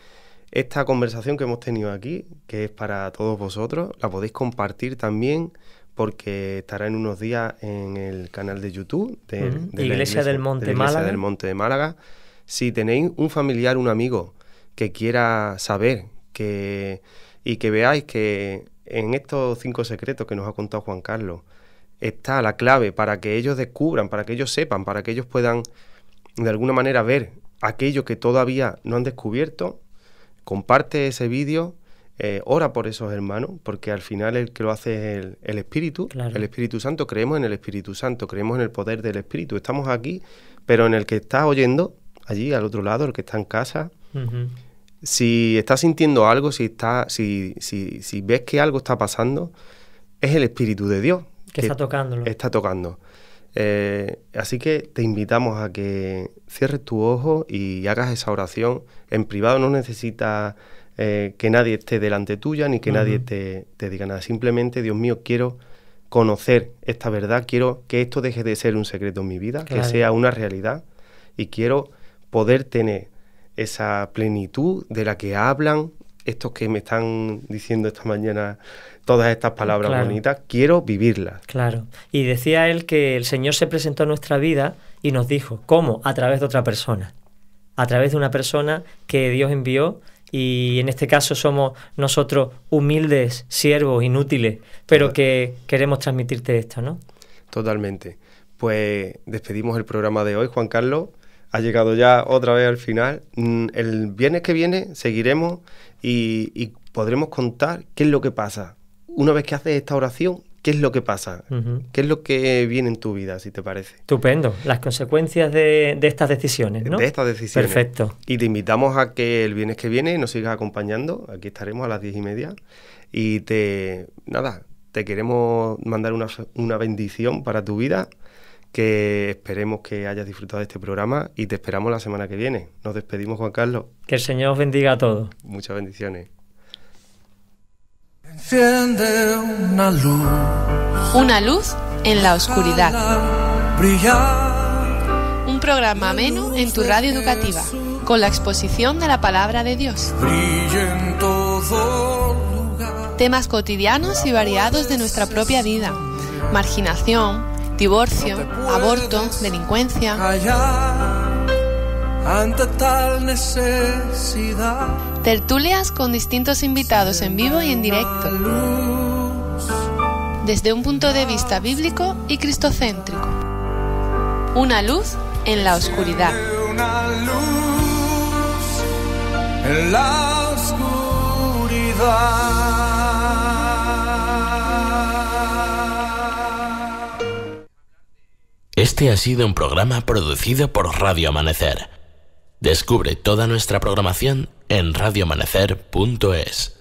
esta conversación que hemos tenido aquí, que es para todos vosotros, la podéis compartir también porque estará en unos días en el canal de YouTube de, la Iglesia, del Monte Málaga. del Monte de Málaga. Si tenéis un familiar, un amigo que quiera saber que, y que veáis que en estos cinco secretos que nos ha contado Juan Carlos está la clave para que ellos descubran, para que ellos sepan, para que ellos puedan de alguna manera ver aquello que todavía no han descubierto. Comparte ese vídeo, eh, ora por esos hermanos, porque al final el que lo hace es el, Espíritu, el Espíritu Santo. Creemos en el Espíritu Santo, creemos en el poder del Espíritu. Estamos aquí, pero en el que está oyendo, allí al otro lado, el que está en casa, si estás sintiendo algo, si, está, si, si, si ves que algo está pasando, es el Espíritu de Dios. Que, está tocándolo. Está tocando. Eh, así que te invitamos a que cierres tu ojo y hagas esa oración. En privado no necesitas eh, que nadie esté delante tuya ni que nadie te, diga nada. Simplemente, Dios mío, quiero conocer esta verdad, quiero que esto deje de ser un secreto en mi vida, que sea una realidad y quiero poder tener esa plenitud de la que hablan estos que me están diciendo esta mañana todas estas palabras Claro. bonitas, quiero vivirlas. Claro. Y decía él que el Señor se presentó a nuestra vida y nos dijo, ¿cómo? A través de otra persona. A través de una persona que Dios envió y en este caso somos nosotros humildes, siervos, inútiles, pero que queremos transmitirte esto, ¿no? Totalmente. Pues despedimos el programa de hoy, Juan Carlos. Ha llegado ya otra vez al final. Mm, El viernes que viene seguiremos y, y podremos contar qué es lo que pasa. Una vez que haces esta oración, ¿qué es lo que pasa? ¿Qué es lo que viene en tu vida, si te parece? Estupendo. Las consecuencias de, de estas decisiones, ¿no? De estas decisiones. Perfecto. Y te invitamos a que el viernes que viene nos sigas acompañando. Aquí estaremos a las diez y media. Y te, nada, te queremos mandar una, una bendición para tu vida. Que esperemos que hayas disfrutado de este programa y te esperamos la semana que viene. Nos despedimos, Juan Carlos. Que el Señor os bendiga a todos. Muchas bendiciones. Enciende una luz. Una luz en la oscuridad. Brillar, Un programa ameno en tu radio educativa, con la exposición de la palabra de Dios. en todo lugar. Temas cotidianos y variados de nuestra propia vida. Marginación, divorcio, aborto, delincuencia. Ante tal necesidad. Tertulias con distintos invitados en vivo y en directo. Desde un punto de vista bíblico y cristocéntrico. Una luz en la oscuridad. una luz en la oscuridad. Este ha sido un programa producido por Radio Amanecer. Descubre toda nuestra programación en radioamanecer.es.